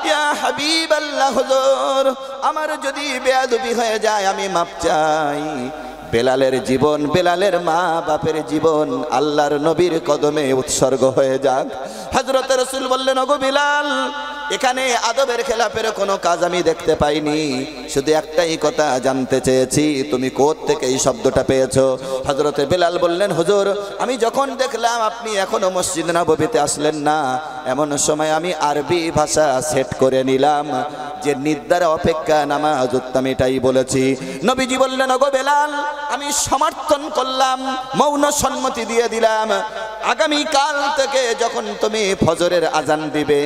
ইয়া হাবিব আল্লাহ হুজুর, আমার যদি বেয়াদবি হয়ে যায়, আমি মাপ চাই। বেলালের জীবন, বেলালের মা বাপের জীবন, আল্লাহর নবীর কদমে উৎসর্গ হয়ে যাক। হজরত রসুল বললেন অগো বিলাল এখানে আদবের খেলাপের কোনো কাজ আমি দেখতে পাইনি। শুধু একটাই কথা জানতে চেয়েছি, তুমি কোথ থেকে এই শব্দটা পেয়েছ? হজরতে বেলাল বললেন, হুজুর, আমি যখন দেখলাম আপনি এখনও মসজিদ নববীতে আসলেন না, এমন সময় আমি আরবি ভাষা সেট করে নিলাম, যে নিদ্রার অপেক্ষা নামাজ এটাই বলেছি। নবীজি বললেন, ওগো বেলাল, আমি সমর্থন করলাম, মৌন সম্মতি দিয়ে দিলাম। আগামী কাল থেকে যখন তুমি ফজরের আজান দিবে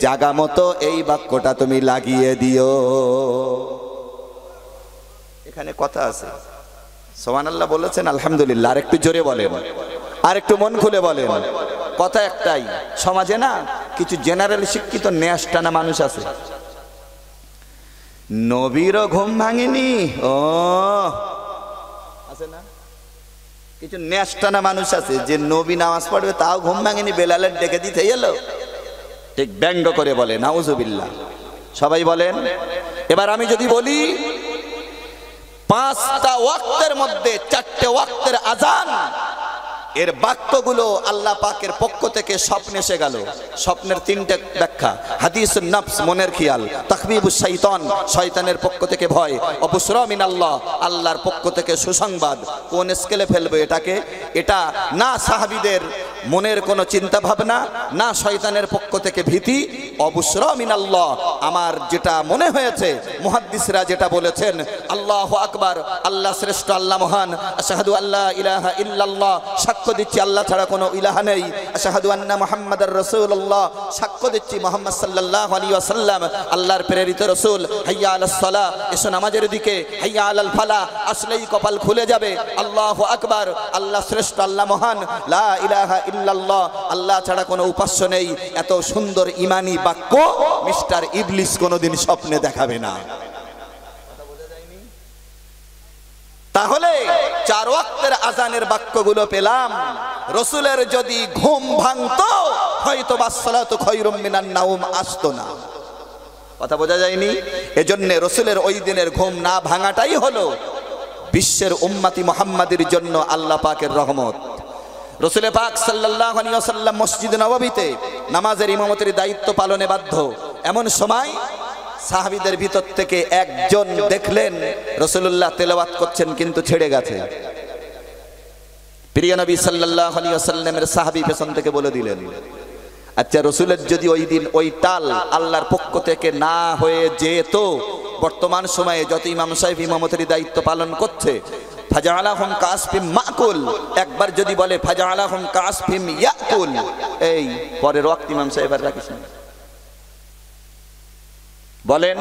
জাগা মতো এই বাক্যটা তুমি লাগিয়ে দিও। এখানে কথা আছে। সোমান আল্লাহ বলেছেন, আলহামদুলিল্লাহ। আর একটু জোরে বলেন। আর একটু মন খুলে বলেন। কথা একটাই, সমাজে না কিছু জেনারেল শিক্ষিত ন্যাসটানা মানুষ আছে। নবীরও ঘুম ভাঙেনি? ও, আছে না? কিছু ন্যাসটানা মানুষ আছে, যে নবী নামাজ পড়বে, তাও ঘুম ভাঙেনি, বেলালের ডেকে দিতে এলো। ঠিক ব্যঙ্গ করে বলে, নাউজুবিল্লাহ। সবাই বলেন, এবার আমি যদি বলি, পাঁচটা ওয়াক্তের মধ্যে চারটে ওয়াক্তের আজান এর বাক্যগুলো আল্লাহ পাকের পক্ষ থেকে স্বপ্নে এসে গেল। স্বপ্নের তিনটে ব্যাখ্যা। হাদিস নফস, মনের খেয়াল। তাকবিবু শৈতান শয়তানের পক্ষ থেকে ভয়। অবসরমিন আল্লাহ আল্লাহর পক্ষ থেকে সুসংবাদ। কোন স্কেলে ফেলবে এটাকে? এটা না সাহাবিদের মনের কোনো চিন্তা ভাবনা না শয়তানের পক্ষ থেকে ভীতি। অবসরমিন আল্লাহ আমার যেটা মনে হয়েছে, মুহাদ্দিসরা যেটা বলেছেন, আল্লাহ আকবার, আল্লাহ শ্রেষ্ঠ, আল্লাহ মহান আল্লাহ ইলাহা ইল্লাল্লাহ সাক্ষ্য দিচ্ছি, আল্লাহ ছাড়া কোনো ইলাহা নেই। আশাহাদু আন্না মুহাম্মাদার রাসূলুল্লাহ। সাক্ষ্য দিচ্ছি মুহাম্মদ সাল্লাল্লাহু আলাইহি ওয়াসাল্লাম, আল্লাহর প্রেরিত রসুল। হাইয়া আলাস সালাহ এসো নামাজের দিকে, হাইয়া আলাল ফালা, আসলেই কপাল খুলে যাবে। আল্লাহ আকবার, আল্লাহ শ্রেষ্ঠ, আল্লাহ মহান। লা ইলাহা ইল্লাল্লাহ, আল্লাহ ছাড়া কোনো উপাস্য নেই। এত সুন্দর ইমানি বাক্য মিস্টার ইবলিস কোনোদিন স্বপ্নে দেখাবে না। তাহলে চার ওয়াক্তের আজানের বাক্যগুলো পেলাম। রসুলের যদি ঘুম ভাঙতো হয়তো বাসলাত খৈরুম মিনান নাউম আসতো না। কথা বোঝা যায়নি? এজন্য রসুলের ওই দিনের ঘুম না ভাঙাটাই হলো বিশ্বের উম্মাতি মোহাম্মদের জন্য আল্লাহ পাকের রহমত। রসুলে পাক সাল্লাহ মসজিদ নববীতে নামাজের ইমামতের দায়িত্ব পালনে বাধ্য। এমন সময় সাহাবিদের ভিতর থেকে একজন দেখলেন রসুল্লাহ তেলাওয়াত করছেন কিন্তু ছেড়ে গেছে। প্রিয় নবী সাল্লাহ সাহাবি পেছন থেকে বলে দিলেন আচ্ছা রসুলের যদি ওই দিন ওই টাল আল্লাহর পক্ষ থেকে না হয়ে যেত, বর্তমান সময়ে যত ইমাম সাহেব ইমামতের দায়িত্ব পালন করছে ফাজা আলাহম কাসফিম মাকুল। একবার যদি বলে ফাজা আলাহম কাসফিম ইয়াকুল। এই পরে রক্ত ইমাম সাহেব আর রাখিস বলেন,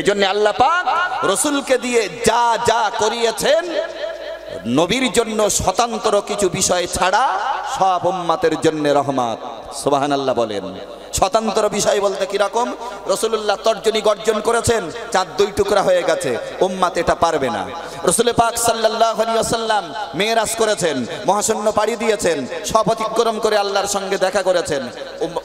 এজন্য আল্লাহ পাক রসুলকে দিয়ে যা যা করিয়েছেন, নবীর জন্য স্বতন্ত্র কিছু বিষয় ছাড়া সব উম্মাতের জন্য রহমাত। সোবাহান আল্লাহ বলেন। স্বতন্ত্র বিষয় বলতে কীরকম? রসুল্লাহ তর্জনী গর্জন করেছেন, চাঁদ দুই টুকরা হয়ে গেছে, উম্মাত এটা পারবে না। রসুল পাক সাল্লাহ মেয়েরাজ করেছেন মহাশূন্য পাড়ি দিয়েছেন, সব অতিক্রম করে আল্লাহর সঙ্গে দেখা করেছেন।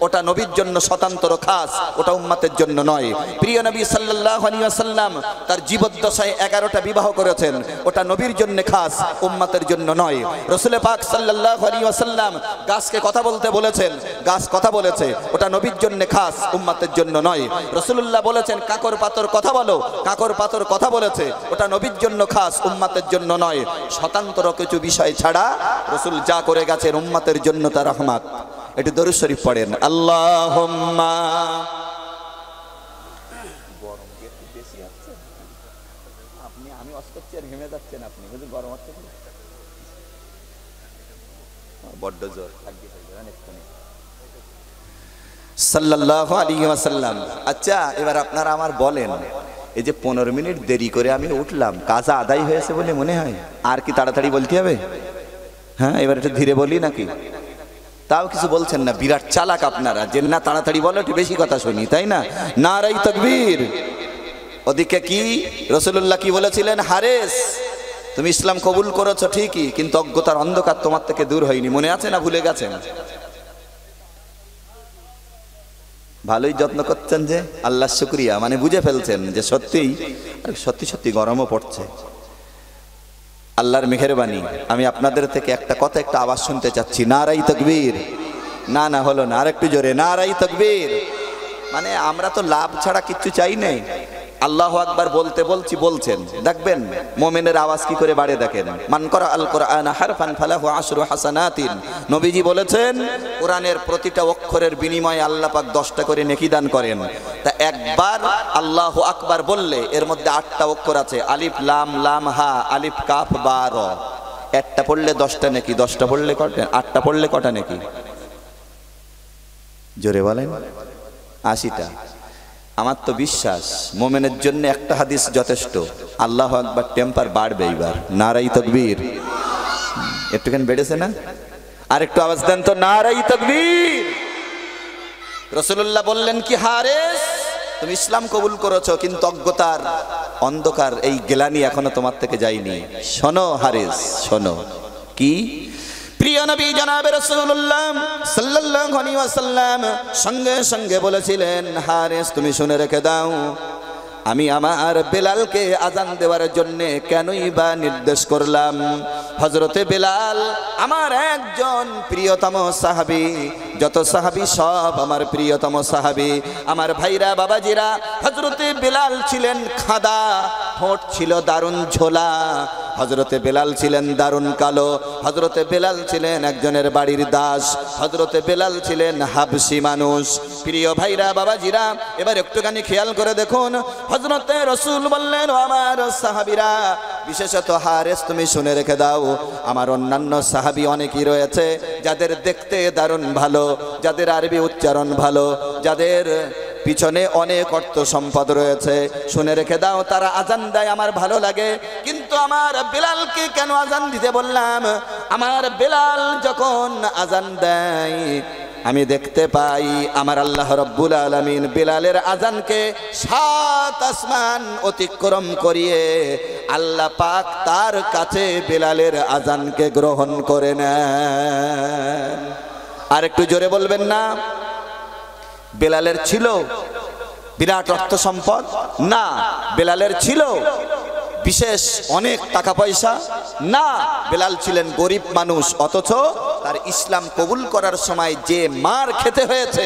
ওটা নবীর জন্য স্বতন্ত্র খাস, ওটা উম্মাতের জন্য নয়। প্রিয় নবী সাল্লাহ সাল্লাম তার জীবদ্দশায় এগারোটা বিবাহ করেছেন, ওটা নবীর জন্য খাস, উম্মাতের জন্য নয়। রসুল পাক সাল্লাহ সাল্লাম গাছকে কথা বলতে বলেছেন, গাছ কথা বলেছে, ওটা নবীর জন্য খাস, উম্মাতের জন্য নয়। রসুল্লাহ বলেছেন, কাকর পাতর কথা বলো, কাকর পাতর কথা বলেছে, ওটা নবীর জন্য খাস, উম্মাতের জন্য নয়। স্বতন্ত্র কিছু বিষয় ছাড়া রসুল যা করে গেছেন, উম্মাতের জন্য তার রহমাত। এটি দরুদ শরীফ পড়েন আল্লাহ আপনি, আমি অস্কচ্ছি আর ঘেমে যাচ্ছেন আপনি বুঝলি গরম হচ্ছে বড্ড জোর থাকবে সাল্লাল্লাহু আলাইহি ওয়াসাল্লাম। আচ্ছা এবার আপনারা আমার বলেন, এই যে পনেরো মিনিট দেরি করে আমি উঠলাম, কাজা আদায় হয়েছে বলে মনে হয়? আর কি তাড়াতাড়ি বলতে হবে? হ্যাঁ এবার একটু ধীরে বলি নাকি? তাও কিছু বলছেন না, বিরাট চালাক আপনারা। যে না তাড়াতাড়ি বলো, একটু বেশি কথা শুনি, তাই না? নারাই তকবীর। ওদিকে কি? রসুল্লাহ কি বলেছিলেন? হারেস, তুমি ইসলাম কবুল করেছ ঠিকই, কিন্তু অজ্ঞতার অন্ধকার তোমার থেকে দূর হয়নি। মনে আছে না ভুলে গেছেন? ভালোই যত্ন করছেন যে আল্লাহ শুক্রিয়া। মানে বুঝে ফেলছেন যে সত্যিই, সত্যি সত্যি গরমও পড়ছে। আল্লাহর মেহেরবানি। আমি আপনাদের থেকে একটা কথা, একটা আওয়াজ শুনতে চাচ্ছি। নারাই তকবীর। না না, হলো না। আর একটু জোরে। নারাই তকবীর। মানে আমরা তো লাভ ছাড়া কিচ্ছু চাই নাই। আল্লাহ আকবার বলতে বলছি, বলছেন। দেখবেন, মোমেনের আওয়াজ কি করে বাড়ে দেখেন। মান করা আল কোরআন হারফান ফালাহু আশরু হাসানাতিন। নবীজি বলেছেন, কোরআনের প্রতিটা অক্ষরের বিনিময়ে আল্লাহ পাক দশটা করে নেকি দান করেন। তা একবার আল্লাহ আকবার বললে এর মধ্যে আটটা অক্ষর আছে, আলিফ, লাম লাম, হা, আলিফ, কাফ, বা, র। একটা পড়লে দশটা নাকি, দশটা পড়লে কটা আটটা পড়লে কটা নাকি? জোরে বলেন। আশিটা। আমার তো বিশ্বাস, মোমেনের জন্য একটা হাদিস যথেষ্ট। আল্লাহ একবার টেম্পার বাড়বে এইবার। নারাই তকবীর। একটুখানি বেড়েছে না? আর একটু আওয়াজ দেন তো, নারাই তকবীর। রসুল্লাহ বললেন, কি হারেস? তুমি ইসলাম কবুল করেছ, কিন্তু অজ্ঞতার অন্ধকার এই গেলানি এখনও তোমার থেকে যায়নি। শোনো হারেস, শোনো। কি? প্রিয় নবী জনাবে রাসূলুল্লাহ সাল্লাল্লাহু আলাইহি ওয়াসাল্লাম সঙ্গে সঙ্গে বলেছিলেন, হারেস, তুমি শুনে রেখে দাও, আমি আমার বেলালকে আজান দেওয়ার জন্য কেনই বা নির্দেশ করলাম? হজরতে বেলাল, আমার একজন প্রিয়তম সাহাবি, যত সাহাবি সব আমার প্রিয়তম সাহাবি। আমার ভাইরা, বাবাজিরা হজরতে বেলাল ছিলেন খাদা, ঠোঁট ছিল দারুণ ঝোলা হজরতে বেলাল ছিলেন দারুণ কালো। হজরতে বেলাল ছিলেন একজনের বাড়ির দাস। হজরতে বেলাল ছিলেন হাবসি মানুষ। প্রিয় ভাইরা, বাবাজিরা, এবার একটুখানি খেয়াল করে দেখুন। হজরতে রসুল বললেন আমার সাহাবিরা, বিশেষত হারেস, তুমি শুনে রেখে দাও। আমার অন্যান্য সাহাবি অনেকই রয়েছে, যাদের দেখতে দারুণ ভালো, যাদের আরবি উচ্চারণ ভালো, যাদের পিছনে অনেক অর্থ সম্পদ রয়েছে। শুনে রেখে দাও, তারা আজান দেয়, আমার ভালো লাগে। কিন্তু আমার বেলালকে কেন আজান দিতে বললাম? আমার বেলাল যখন আজান দেয়, আমি দেখতে পাই আমার আল্লাহ রব্বুল আলমিন বেলালের আজানকে সাত আসমান অতিক্রম করিয়ে আল্লাহ পাক তার কাছে বেলালের আজানকে গ্রহণ করে নেন। আর একটু জোরে বলবেন না? বেলালের ছিল বিরাট অর্থ সম্পদ? না, বেলালের ছিল বিশেষ অনেক টাকা পয়সা? না, বেলাল ছিলেন গরিব মানুষ, অথচ তার ইসলাম কবুল করার সময় যে মার খেতে হয়েছে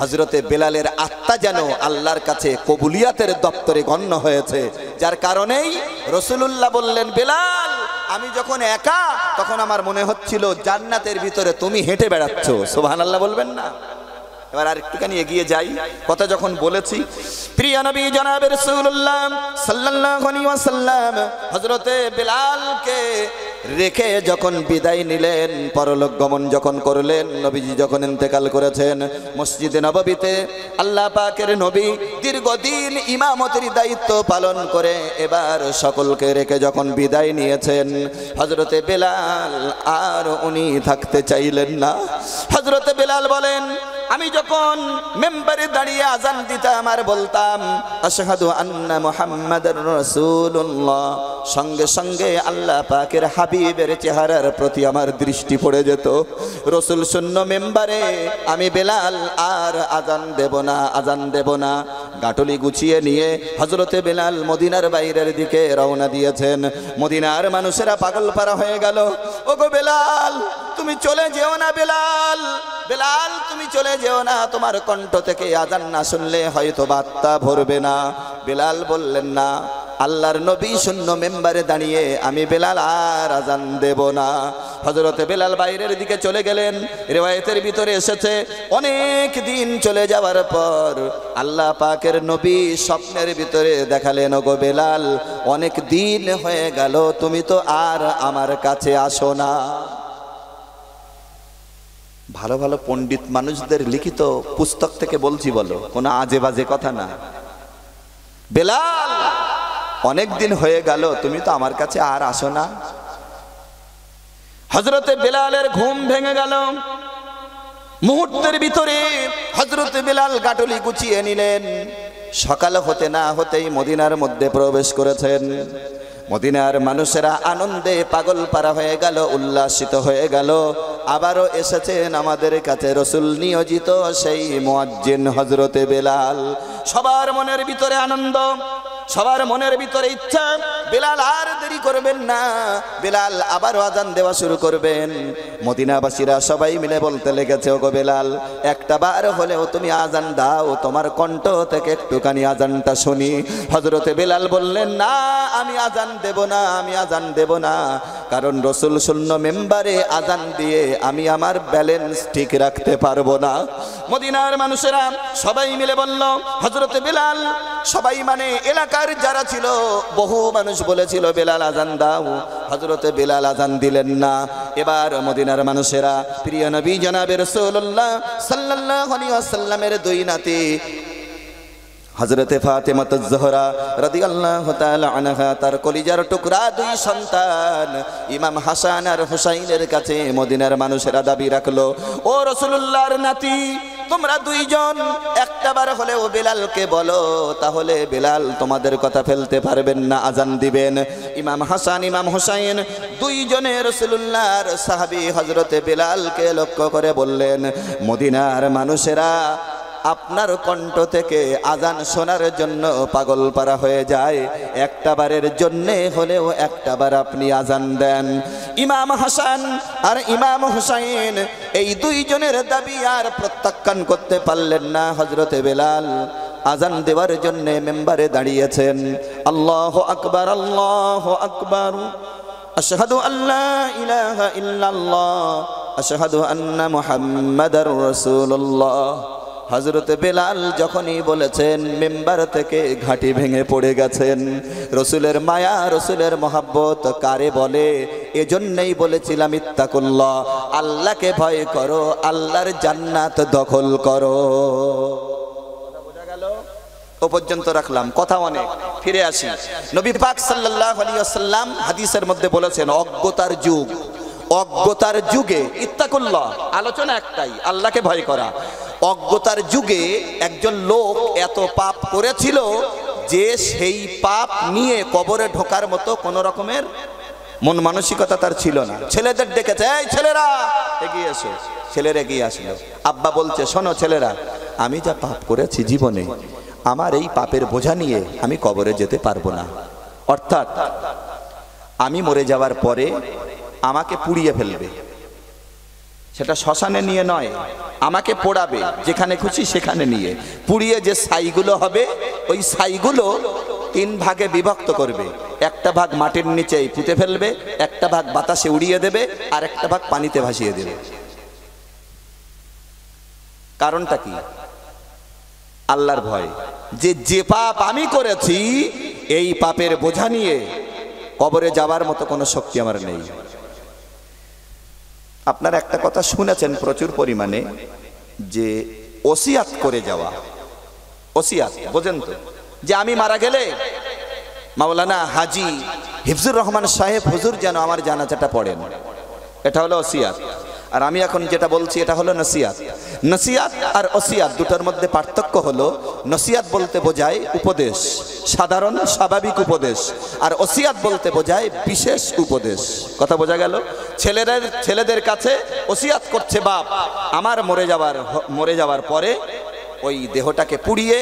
হজরতে বেলালের আত্মা যেন আল্লাহর কাছে কবুলিয়াতের দপ্তরে গণ্য হয়েছে। যার কারণেই রসুলুল্লাহ বললেন, বেলাল, আমি যখন একা, তখন আমার মনে হচ্ছিল জান্নাতের ভিতরে তুমি হেঁটে বেড়াচ্ছ। সোহান আল্লাহ বলবেন না। এবার আর একটুখানি এগিয়ে যাই। কথা যখন বলেছি, প্রিয় নবী জনাব রাসূলুল্লাহ সাল্লাল্লাহু আলাইহি ওয়াসাল্লাম, হযরতে বিলালকে রেখে যখন বিদায় নিলেন, পরলোক গমন যখন করলেন, নবীজি যখন ইন্তেকাল করেছেন, মসজিদে নববীতে আল্লাহ পাকের নবী দীর্ঘদিন ইমামতের দায়িত্ব পালন করে এবার সকলকে রেখে যখন বিদায় নিয়েছেন হজরতে বেলাল আর উনি থাকতে চাইলেন না। হজরতে বেলাল বলেন, আমি যখন মেম্বারে দাঁড়িয়ে আজান দিতাম আর বলতাম, আশহাদু আন্না মুহাম্মাদার রাসূলুল্লাহ, সঙ্গে সঙ্গে আল্লাহ পাকের হাবিবের চেহারার প্রতি আমার দৃষ্টি পড়ে যেত। রসুল শূন্য মেম্বারে আমি বেলাল আর আজান দেব না, আজান দেব না। গাটলি গুছিয়ে নিয়ে হজরতে বেলাল মদিনার বাইরের দিকে রওনা দিয়েছেন। মদিনার মানুষেরা পাগল পারা হয়ে গেল। ওগো বেলাল, তুমি চলে যেও না বেলাল। বেলাল, তুমি চলে যেও না। তোমার কণ্ঠ থেকে আজান না শুনলে হয়তো বার্তা ভরবে না। বেলাল বললেন, না, আল্লাহর নবী শূন্য মেম্বারে দাঁড়িয়ে আমি বেলাল আর আজান দেব না। হজরতে বেলাল বাইরের দিকে চলে গেলেন। রেওয়ায়তের ভিতরে এসেছে। অনেক দিন চলে যাওয়ার পর আল্লাহ পাকের নবী স্বপ্নের ভিতরে দেখালেন, ওগো বেলাল, অনেক দিন হয়ে গেল, তুমি তো আর আমার কাছে আসো না। ভালো ভালো পণ্ডিত মানুষদের লিখিত পুস্তক থেকে বলছি বলো, কোনো আজে বাজে কথা না। বেলাল, অনেক দিন হয়ে গেল, তুমি তো আমার কাছে আর আসো না। হজরতে বেলালের ঘুম ভেঙে গেল। মুহূর্তের ভিতরে হজরত বেলাল গাটলি গুছিয়ে নিলেন। সকাল হতে না হতেই মদিনার মধ্যে প্রবেশ করেছেন। মদিনার মানুষেরা আনন্দে পাগল পারা হয়ে গেল, উল্লাসিত হয়ে গেল। আবারও এসেছেন আমাদের কাছে রসুল নিয়োজিত সেই মোয়াজ্জিন হজরতে বেলাল। সবার মনের ভিতরে আনন্দ সবার মনের ভিতরে ইচ্ছা, বেলাল আর দেরি করবেন না। বেলাল আবার আজান দেওয়া শুরু করবেন। মদিনাবাসীরা সবাই মিলে বলতে লেগেছে, ওগো বেলাল, একটা বার হলেও তুমি আজান দাও, তোমার কণ্ঠ থেকে একটুখানি আজানটা শুনি। হজরতে বেলাল বললেন, না, আমি আজান দেব না, আমি আজান দেব না। কারণ রসুল শূন্য মেম্বারে আজান দিয়ে আমি আমার ব্যালেন্স ঠিক রাখতে পারব না। মদিনার মানুষেরা সবাই মিলে বলল হজরতে বেলাল, সবাই মানে এলাকার যারা ছিল, বহু মানুষ বলেছিল, বেলাল আজান দাও। হজরতে বেলাল আজান দিলেন না। এবার মদিনার মানুষেরা, প্রিয় নবী জনাবের রসুল্লাহ সাল্লাহ সাল্লামের দুই নাতি হজরতে ফাতেমাত জোহরা রাদিয়াল্লাহু তাআলা আনহা, তার কলিজার টুকরা দুই সন্তান, ইমাম হাসান আর হুসাইনের কাছে মদিনার মানুষেরা দাবি রাখল, ও রসুলুল্লাহর নাতি তোমরা দুইজন, একটাবার হলেও বেলালকে বলো, তাহলে বেলাল তোমাদের কথা ফেলতে পারবেন না, আজান দিবেন। ইমাম হাসান, ইমাম হোসাইন দুইজনের রসুলুল্লাহর সাহাবি হজরতে বেলালকে লক্ষ্য করে বললেন, মদিনার মানুষেরা আপনার কণ্ঠ থেকে আজান শোনার জন্য পাগল পারা হয়ে যায়। একটা বারের জন্যে হলেও একটা বার আপনি আজান দেন। ইমাম হাসান আর ইমাম হুসাইন এই দুইজনের দাবি আর প্রত্যাখ্যান করতে পারলেন না হজরতে বেলাল। আজান দেওয়ার জন্য মেম্বারে দাঁড়িয়েছেন। আল্লাহ আকবার আল্লাহ আকবার। আশহাদু আল্লাহ ইলাহা ইল্লাল্লাহ। আশহাদু আন্না মুহাম্মাদার রাসূলুল্লাহ। হজরত বেলাল যখনই বলেছেন, মেম্বার থেকে ঘাঁটি ভেঙে পড়ে গেছেন। রসুলের মায়া, রসুলের মহাব্বত, কারে বলে? এজন্যই বলেছিলাম, ইত্তাকুল্লাহ। আল্লাহকে ভয় করো, আল্লাহর জান্নাত দখল করো। ও পর্যন্ত রাখলাম, কথা অনেক, ফিরে আসি। নবী পাক আলাইহি হাদিসের মধ্যে বলেছেন, অজ্ঞতার যুগ। অজ্ঞতার যুগে ইত্তাকুল্লাহ, আলোচনা একটাই, আল্লাহকে ভয় করা। অজ্ঞতার যুগে একজন লোক এত পাপ করেছিল যে সেই পাপ নিয়ে কবরে ঢোকার মতো কোন রকমের মন মানসিকতা তার ছিল না। ছেলেদের ডেকেছে, এই ছেলেরা, এগিয়ে এসো। ছেলেরা এগিয়ে আসলো। আব্বা বলছে, শোনো ছেলেরা, আমি যা পাপ করেছি জীবনে, আমার এই পাপের বোঝা নিয়ে আমি কবরে যেতে পারব না। অর্থাৎ, আমি মরে যাওয়ার পরে আমাকে পুড়িয়ে ফেলবে। সেটা শ্মশানে নিয়ে নয়, আমাকে পোড়াবে, যেখানে খুশি সেখানে নিয়ে। পুড়িয়ে যে ছাইগুলো হবে, ওই ছাইগুলো তিন ভাগে বিভক্ত করবে। একটা ভাগ মাটির নিচেই পুঁতে ফেলবে, একটা ভাগ বাতাসে উড়িয়ে দেবে, আর একটা ভাগ পানিতে ভাসিয়ে দেবে। কারণটা কি? আল্লাহর ভয়। যে যে পাপ আমি করেছি, এই পাপের বোঝা নিয়ে কবরে যাবার মতো কোনো শক্তি আমার নেই। আপনারা একটা কথা শুনেছেন প্রচুর পরিমাণে যে ওসিয়াত করে যাওয়া, ওসিয়াত, বোঝেন তো? যে আমি মারা গেলে মাওলানা হাজি হিফজুর রহমান সাহেব হুজুর যেন আমার জানাজাটা পড়েন। এটা হলো ওসিয়াত। আর আমি এখন যেটা বলছি, এটা হলো নসিয়াত। নসিয়াত আর অসিয়াত দুটোর মধ্যে পার্থক্য হলো, নসিয়াত বলতে বোঝায় উপদেশ, সাধারণ স্বাভাবিক উপদেশ, আর অসিয়াত বলতে বোঝায় বিশেষ উপদেশ। কথা বোঝা গেল? ছেলেদের ছেলেদের কাছে অসিয়াত করছে বাপ, আমার মরে যাওয়ার মরে যাওয়ার পরে ওই দেহটাকে পুড়িয়ে,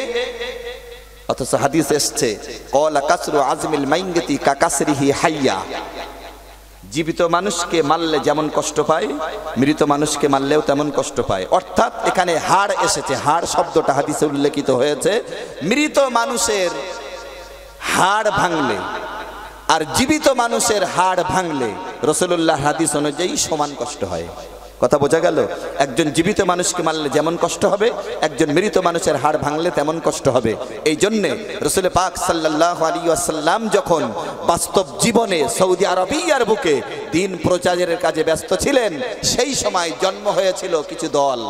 অথচ হাদিস এসছে, কলা কাসরু আজমিল মাইঙ্গতি কাকাসরিহি হাইয়া। জীবিত মানুষকে মারলে যেমন কষ্ট পায়, মৃত মানুষকে মারলেও তেমন কষ্ট পায়। অর্থাৎ এখানে হাড় এসেছে। হাড় শব্দটা হাদিসে উল্লেখিত হয়েছে, মৃত মানুষের হাড় ভাঙলে আর জীবিত মানুষের হাড় ভাঙলে রসুল্লাহ হাদিস অনুযায়ী সমান কষ্ট হয়। কথা বোঝা গেল? একজন জীবিত মানুষকে মারলে যেমন কষ্ট হবে, একজন মৃত মানুষের হাড় ভাঙলে তেমন কষ্ট হবে। এই জন্যে রসুল পাক সাল্লাহ আলী আসাল্লাম যখন বাস্তব জীবনে সৌদি আরবিয়ার বুকে দিন প্রচারের কাজে ব্যস্ত ছিলেন, সেই সময় জন্ম হয়েছিল কিছু দল।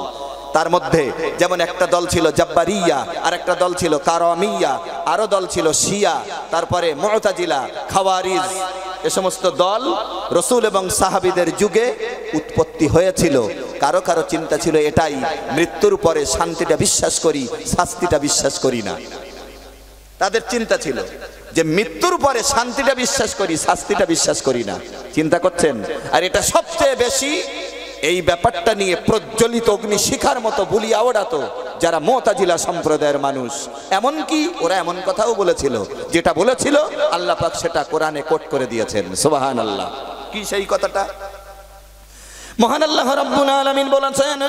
তার মধ্যে যেমন একটা দল ছিল জাব্বারিয়া আর একটা দল ছিল কারামিয়া, আরও দল ছিল শিয়া, তারপরে মহতাজিলা খাওয়ারিজ। এ সমস্ত দল রসুল এবং সাহাবিদের যুগে উৎপত্তি হয়েছিল। কারও কারও চিন্তা ছিল এটাই, মৃত্যুর পরে শান্তিটা বিশ্বাস করি, শাস্তিটা বিশ্বাস করি না। তাদের চিন্তা ছিল যে মৃত্যুর পরে শান্তিটা বিশ্বাস করি, শাস্তিটা বিশ্বাস করি না। চিন্তা করছেন, আর এটা সবচেয়ে বেশি এই ব্যাপারটা নিয়ে প্রজ্বলিত অগ্নি শিখার মতো ভুলিয়া ওড়াতো যারা মোতাজিলা সম্প্রদায়ের মানুষ। এমনকি ওরা এমন কথাও বলেছিল, যেটা বলেছিল আল্লাহ পাক সেটা কোরআনে কোট করে দিয়েছেন। সুবাহান আল্লাহ কি সেই কথাটা? মহান আল্লাহ রাব্বুল আলামিন বলেছেন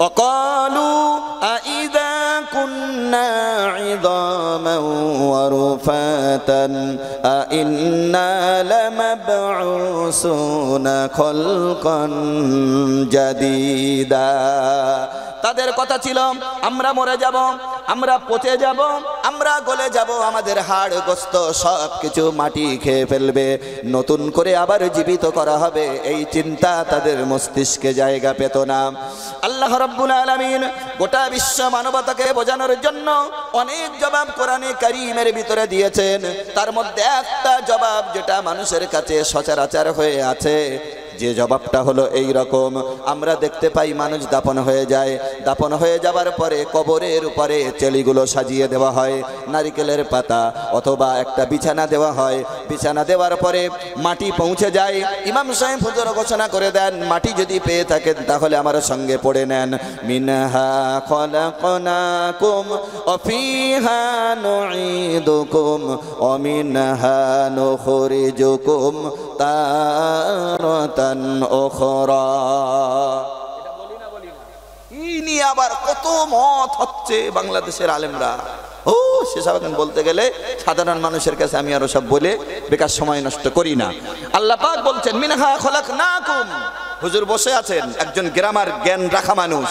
وقالوا أإذا كنا عظاما ورفاتا أإنا لمبعوثون خلقا جديدا তাদের কথা ছিল আমরা মরে যাব আমরা পচে যাব আমরা গলে যাব আমাদের হাড় গোস্ত সব কিছু মাটি খেয়ে ফেলবে নতুন করে আবার জীবিত করা হবে এই চিন্তা তাদের মস্তিষ্কে জায়গা পেত না আল্লাহ রব্বুল আলমিন গোটা বিশ্ব মানবতাকে বোঝানোর জন্য অনেক জবাব কোরআনে কারিমের ভিতরে দিয়েছেন। তার মধ্যে একটা জবাব যেটা মানুষের কাছে সচরাচর হয়ে আছে। যে জবাবটা হলো এই রকম। আমরা দেখতে পাই মানুষ দাপন হয়ে যায়। দাপন হয়ে যাবার পরে কবরের উপরে চেলিগুলো সাজিয়ে দেওয়া হয়, নারিকেলের পাতা অথবা একটা বিছানা দেওয়া হয়। বিছানা দেওয়ার পরে মাটি পৌঁছে যায়। ইমাম সাহেব হুজুর ঘোষণা করে দেন, মাটি যদি পেয়ে থাকেন তাহলে আমার সঙ্গে পড়ে নেন। মিনহা খলাকনাকুম অফিহা এই নিয়ে আবার কত মত হচ্ছে বাংলাদেশের আলেমরা। ও সেসব এখন বলতে গেলে সাধারণ মানুষের কাছে আমি আরও সব বলে বেকার সময় নষ্ট করি না। আল্লাহ পাক বলছেন, মিনহা খলাক নাকুম হুজুর বসে আছেন, একজন গ্রামার জ্ঞান রাখা মানুষ।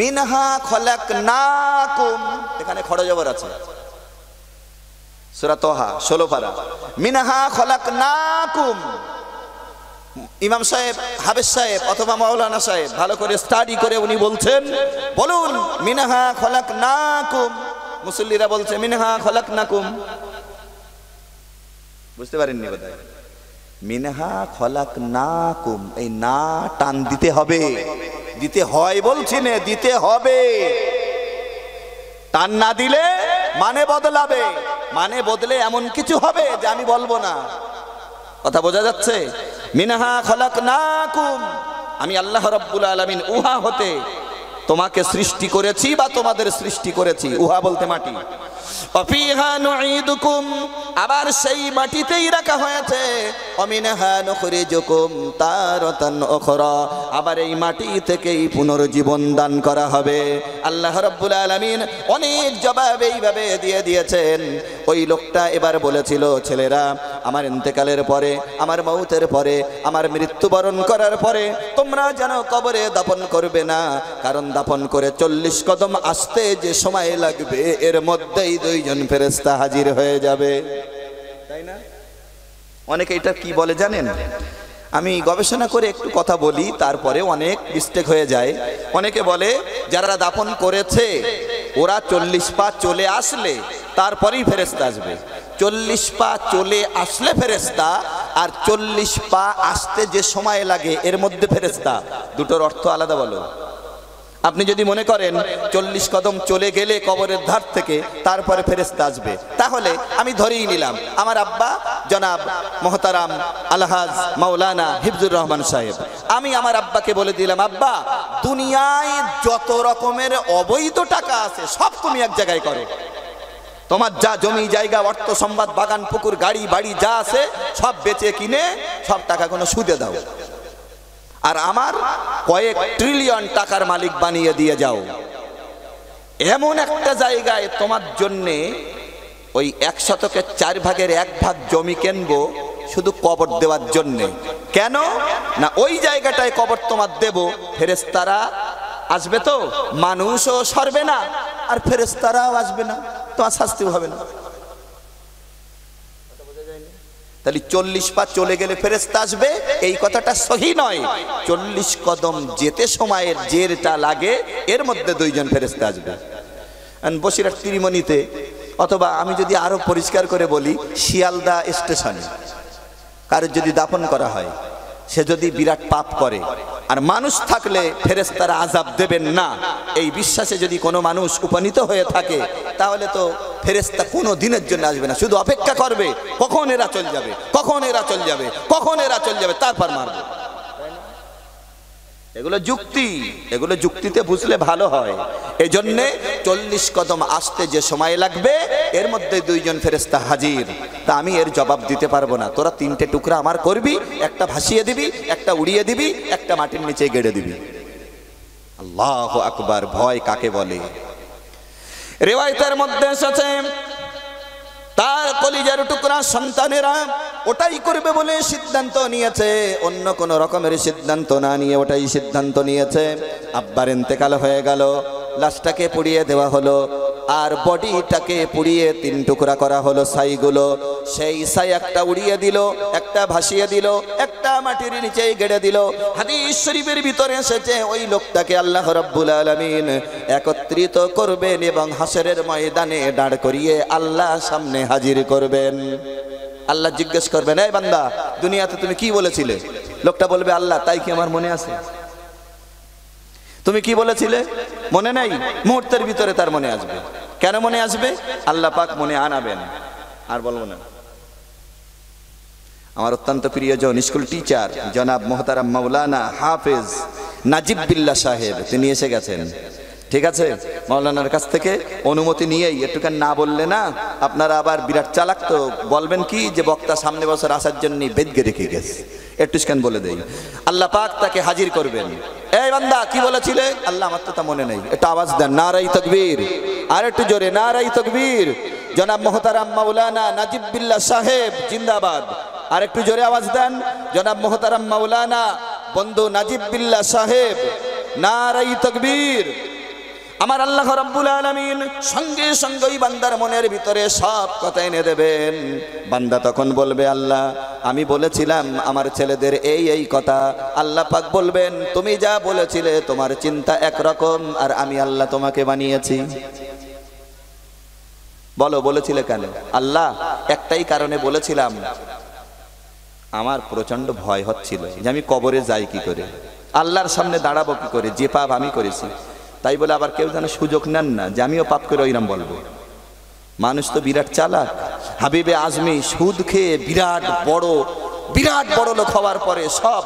মিনহা খলাক নাকুম এখানে খড়জবর আছে। সুরা তোহা, ষোলো পারা। মিনহা খলাক নাকুম ইমাম সাহেব হাবেজ সাহেব অথবা মাওলানা সাহেব, ভালো করে স্টাডি করে উনি বলছেন, বলুন, মিনাহা খলাক নাকুম মুসল্লিরা বলছে, মিনাহা খলাক নাকুম বুঝতে পারেননি বোধহয়? মিনহা খলাক নাকুম এই না টান দিতে হবে। দিতে হয় বলছি না, দিতে হবে। টান না দিলে মানে বদলাবে। মানে বদলে এমন কিছু হবে যে আমি বলব না। কথা বোঝা যাচ্ছে? মিনহা না কুম আমি আল্লাহ রব্বুল আলমিন উহা হতে তোমাকে সৃষ্টি করেছি বা তোমাদের সৃষ্টি করেছি। উহা বলতে মাটি। আবার সেই মাটিতেই রাখা হয়েছে। আবার এই মাটি থেকেই পুনর্জীবন দান করা হবে। আল্লাহ রাব্বুল আলামিন অনেক জবাব এইভাবে দিয়ে দিয়েছেন। ওই লোকটা এবার বলেছিল, ছেলেরা, আমার ইন্তেকালের পরে, আমার মৌতের পরে, আমার মৃত্যুবরণ করার পরে তোমরা যেন কবরে দাপন করবে না। কারণ দাপন করে চল্লিশ কদম আসতে যে সময় লাগবে, এর মধ্যেই দুইজন ফেরেস্তা হাজির হয়ে যাবে। তাই না? অনেকে এটা কি বলে জানেন? আমি গবেষণা করে একটু কথা বলি, তারপরে অনেক মিস্টেক হয়ে যায়। অনেকে বলে, যারা দাপন করেছে, ওরা চল্লিশ পা চলে আসলে, তারপরেই ফেরেস্তা আসবে। চল্লিশ পা চলে আসলে ফেরেস্তা আর চল্লিশ পা আসতে যে সময় লাগে, এর মধ্যে ফেরেস্তা দুটোর অর্থ আলাদা বলো। আপনি যদি মনে করেন চল্লিশ কদম চলে গেলে কবরের ধার থেকে তারপরে ফেরেস্তা আসবে, তাহলে আমি ধরেই নিলাম, আমার আব্বা জনাব মোহতারাম আলহাজ মাওলানা হিফজুর রহমান সাহেব, আমি আমার আব্বাকে বলে দিলাম, আব্বা, দুনিয়ায় যত রকমের অবৈধ টাকা আছে, সব তুমি এক জায়গায় করো। তোমার যা জমি, জায়গা, অর্থ সম্বাদ বাগান, পুকুর, গাড়ি, বাড়ি যা আছে, সব বেচে কিনে সব টাকা কোনো সুদে দাও। আর আমার কয়েক ট্রিলিয়ন টাকার মালিক বানিয়ে দিয়ে যাও। এমন একটা জায়গায় তোমার জন্যে ওই এক শতকের চার ভাগের এক ভাগ জমি কিনবো শুধু কবর দেওয়ার জন্যে। কেন? না, ওই জায়গাটায় কবর তোমার দেব ফেরেস্তারা আসবে তো? মানুষও সরবে না, আর ফেরেস্তারাও আসবে না তোমার শাস্তিও হবে না। তাহলে চল্লিশ পা চলে গেলে ফেরেস্ত আসবে, এই কথাটা সহি নয়। চল্লিশ কদম যেতে সময়ের জেরটা লাগে, এর মধ্যে দুইজন ফেরেস্তা আসবে। বসিরাট তিরিমণিতে, অথবা আমি যদি আরও পরিষ্কার করে বলি, শিয়ালদা স্টেশনে, কারোর যদি দাপন করা হয় সে যদি বিরাট পাপ করে, আর মানুষ থাকলে ফেরেস তারা আজাব দেবেন না। এই বিশ্বাসে যদি কোনো মানুষ উপনীত হয়ে থাকে, তাহলে তো ফেরেস্তা কোনো দিনের জন্য আসবে না। শুধু অপেক্ষা করবে, কখন এরা চল যাবে, কখন এরা চল যাবে, কখন এরা চল যাবে, তারপর মারবে। এগুলো যুক্তি। এগুলো যুক্তিতে বুঝলে ভালো হয়। এই জন্যে চল্লিশ কদম আসতে যে সময় লাগবে, এর মধ্যে দুইজন ফেরেস্তা হাজির। তা আমি এর জবাব দিতে পারব না। তোরা তিনটে টুকরা আমার করবি, একটা ভাসিয়ে দিবি, একটা উড়িয়ে দিবি, একটা মাটির নিচে গেড়ে দিবি। আল্লাহ আকবার, ভয় কাকে বলে? রেওয়ায়তের মধ্যে এসেছে তার কলিজার টুকরা সন্তানেরা ওটাই করবে বলে সিদ্ধান্ত নিয়েছে। অন্য কোন রকমের সিদ্ধান্ত না নিয়ে ওটাই সিদ্ধান্ত নিয়েছে। আব্বার ইন্তেকাল হয়ে গেল। লাশটাকে পুড়িয়ে দেওয়া হলো। আর বডিটাকে পুড়িয়ে তিন টুকরা করা হলো ছাইগুলো। সেই ছাই একটা উড়িয়ে দিল, একটা ভাসিয়ে দিল, একটা মাটির নিচে গেড়ে দিল। হাদিস শরীফের ভিতরে এসেছে, ওই লোকটাকে আল্লাহ রাব্বুল আলামিন একত্রিত করবেন এবং হাসরের ময়দানে দাঁড় করিয়ে আল্লাহ সামনে হাজির করবেন। আল্লাহ জিজ্ঞেস করবেন এই বান্দা, দুনিয়াতে তুমি কি বলেছিলে? লোকটা বলবে, আল্লাহ, তাই কি আমার মনে আছে? তুমি কি বলেছিলে? মনে নাই? মুহূর্তের ভিতরে তার মনে আসবে। কেন মনে আসবে? আল্লাহ পাক মনে আনাবেন। আর বলব না। আমার অত্যন্ত প্রিয়জন স্কুল টিচার, জনাব মোহতারাম মাওলানা হাফেজ নাজিব বিল্লা সাহেব, তিনি এসে গেছেন। ঠিক আছে? মাওলানার কাছ থেকে অনুমতি নিয়েই একটুখানি না বললে না, আপনারা আবার বিরাট চালাক তো। বলবেন কি যে, বক্তা সামনে বছর আসার জন্য বেদকে রেখে গেছে। একটু স্ক্যান বলে দেই। আল্লাহ পাক তাকে হাজির করবেন। এই বান্দা, কি বলেছিলে? আল্লাহ, আমার তো তা মনে নেই। একটু আওয়াজ দেন। নারাই তকবীর। আর একটু জোরে, নারাই তকবীর। জনাব মোহতারাম মাওলানা নাজিব বিল্লা সাহেব, জিন্দাবাদ। আর একটু জোরে আওয়াজ দেন। জনাব মোহতারাম মাওলানা বন্ধু নাজিব বিল্লা সাহেব, নারাই তকবীর। আমার আল্লাহ রাব্বুল আলামিন সঙ্গে সঙ্গে বান্দার মনের ভিতরে সব কথা এনে দেবেন। বান্দা তখন বলবে, আল্লাহ, আমি বলেছিলাম আমার ছেলেদের এই এই কথা। আল্লাহ পাক বলবেন, তুমি যা বলেছিলে তোমার চিন্তা একরকম, আর আমি আল্লাহ তোমাকে বানিয়েছি। বলো, বলেছিলে কেন? আল্লাহ, একটাই কারণে বলেছিলাম, আমার প্রচণ্ড ভয় হচ্ছিল যে আমি কবরে যাই কি করে? আল্লাহর সামনে দাঁড়াবো কি করে? যে পাপ আমি করেছি। তাই বলে আবার কেউ যেন সুযোগ নেন না, যে আমিও পাপ করে ওইরাম বলব। মানুষ তো বিরাট চালাক। হাবিবে আজমি সুদ খেয়ে বিরাট বড় বিরাট বড় লোক হওয়ার পরে সব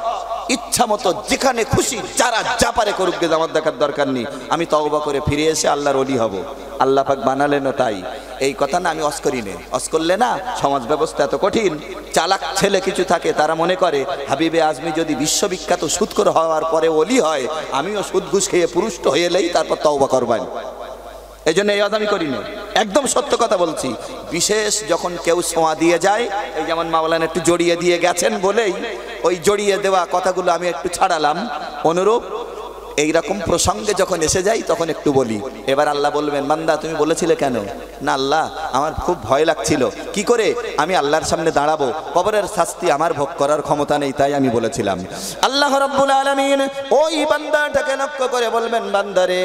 ইচ্ছা মতো যেখানে খুশি যারা যা পারে করুক আমার দেখার দরকার নেই। আমি তওবা করে ফিরে এসে আল্লাহর অলি হব। আল্লাহ পাক বানালেনও তাই। এই কথা না আমি অস করি নে অস করলে না সমাজ ব্যবস্থা এত কঠিন। চালাক ছেলে কিছু থাকে, তারা মনে করে, হাবিবে আজমি যদি বিশ্ববিখ্যাত সুৎকর হওয়ার পরে অলি হয়, আমিও সুদ ঘুষ খেয়ে পুরুষ্ট হয়ে এলেই তারপর তওবা করবেন। এই জন্য এই কথা আমি করি না একদম সত্য কথা বলছি। বিশেষ যখন কেউ ছোঁয়া দিয়ে যায়, এই যেমন মাওলানা একটু জড়িয়ে দিয়ে গেছেন বলেই, ওই জড়িয়ে দেওয়া কথাগুলো আমি একটু ছাড়ালাম। অনুরূপ এইরকম প্রসঙ্গে যখন এসে যাই, তখন একটু বলি। এবার আল্লাহ বলবেন মান্দা তুমি বলেছিলে কেন? না আল্লাহ, আমার খুব ভয় লাগছিল। কি করে? আমি আল্লাহর সামনে দাঁড়াবো। কবরের শাস্তি আমার ভোগ করার ক্ষমতা নেই, তাই আমি বলেছিলাম। আল্লাহ রব্বুল আলমিন ওই বান্দাটাকে লক্ষ্য করে বলবেন বান্দারে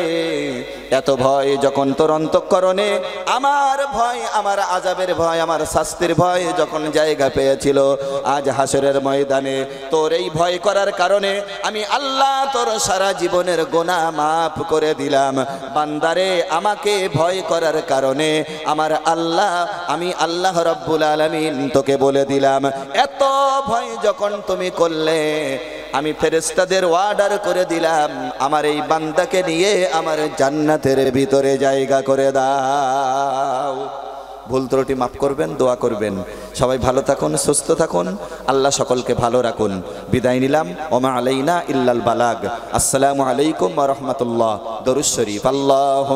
এত ভয় যখন তোর অন্তঃকরণে, আমার ভয়, আমার আজাবের ভয়, আমার শাস্তির ভয় যখন জায়গা পেয়েছিল, আজ হাসরের ময়দানে তোর এই ভয় করার কারণে আমি আল্লাহ তোর সারা জীবনের গোনা মাফ করে দিলাম। বান্দারে, আমাকে ভয় করার কারণে আমার আল্লাহ, আমি আল্লাহ রব্বুল আলমিন তোকে বলে দিলাম। এত ভয় যখন তুমি করলে, আমি ফেরেস্তাদের অর্ডার করে দিলাম, আমার এই বান্দাকে নিয়ে আমার জান্নাতের ভিতরে জায়গা করে দাও। ভুল ত্রুটি মাফ করবেন, দোয়া করবেন। সবাই ভালো থাকুন, সুস্থ থাকুন। আল্লাহ সকলকে ভালো রাখুন। বিদায় নিলাম। ওমা আলাইনা ইল্লাল বালাগ। আসসালামু আলাইকুম রহমতুল্লাহ। দরুজ শরীফ। আল্লাহ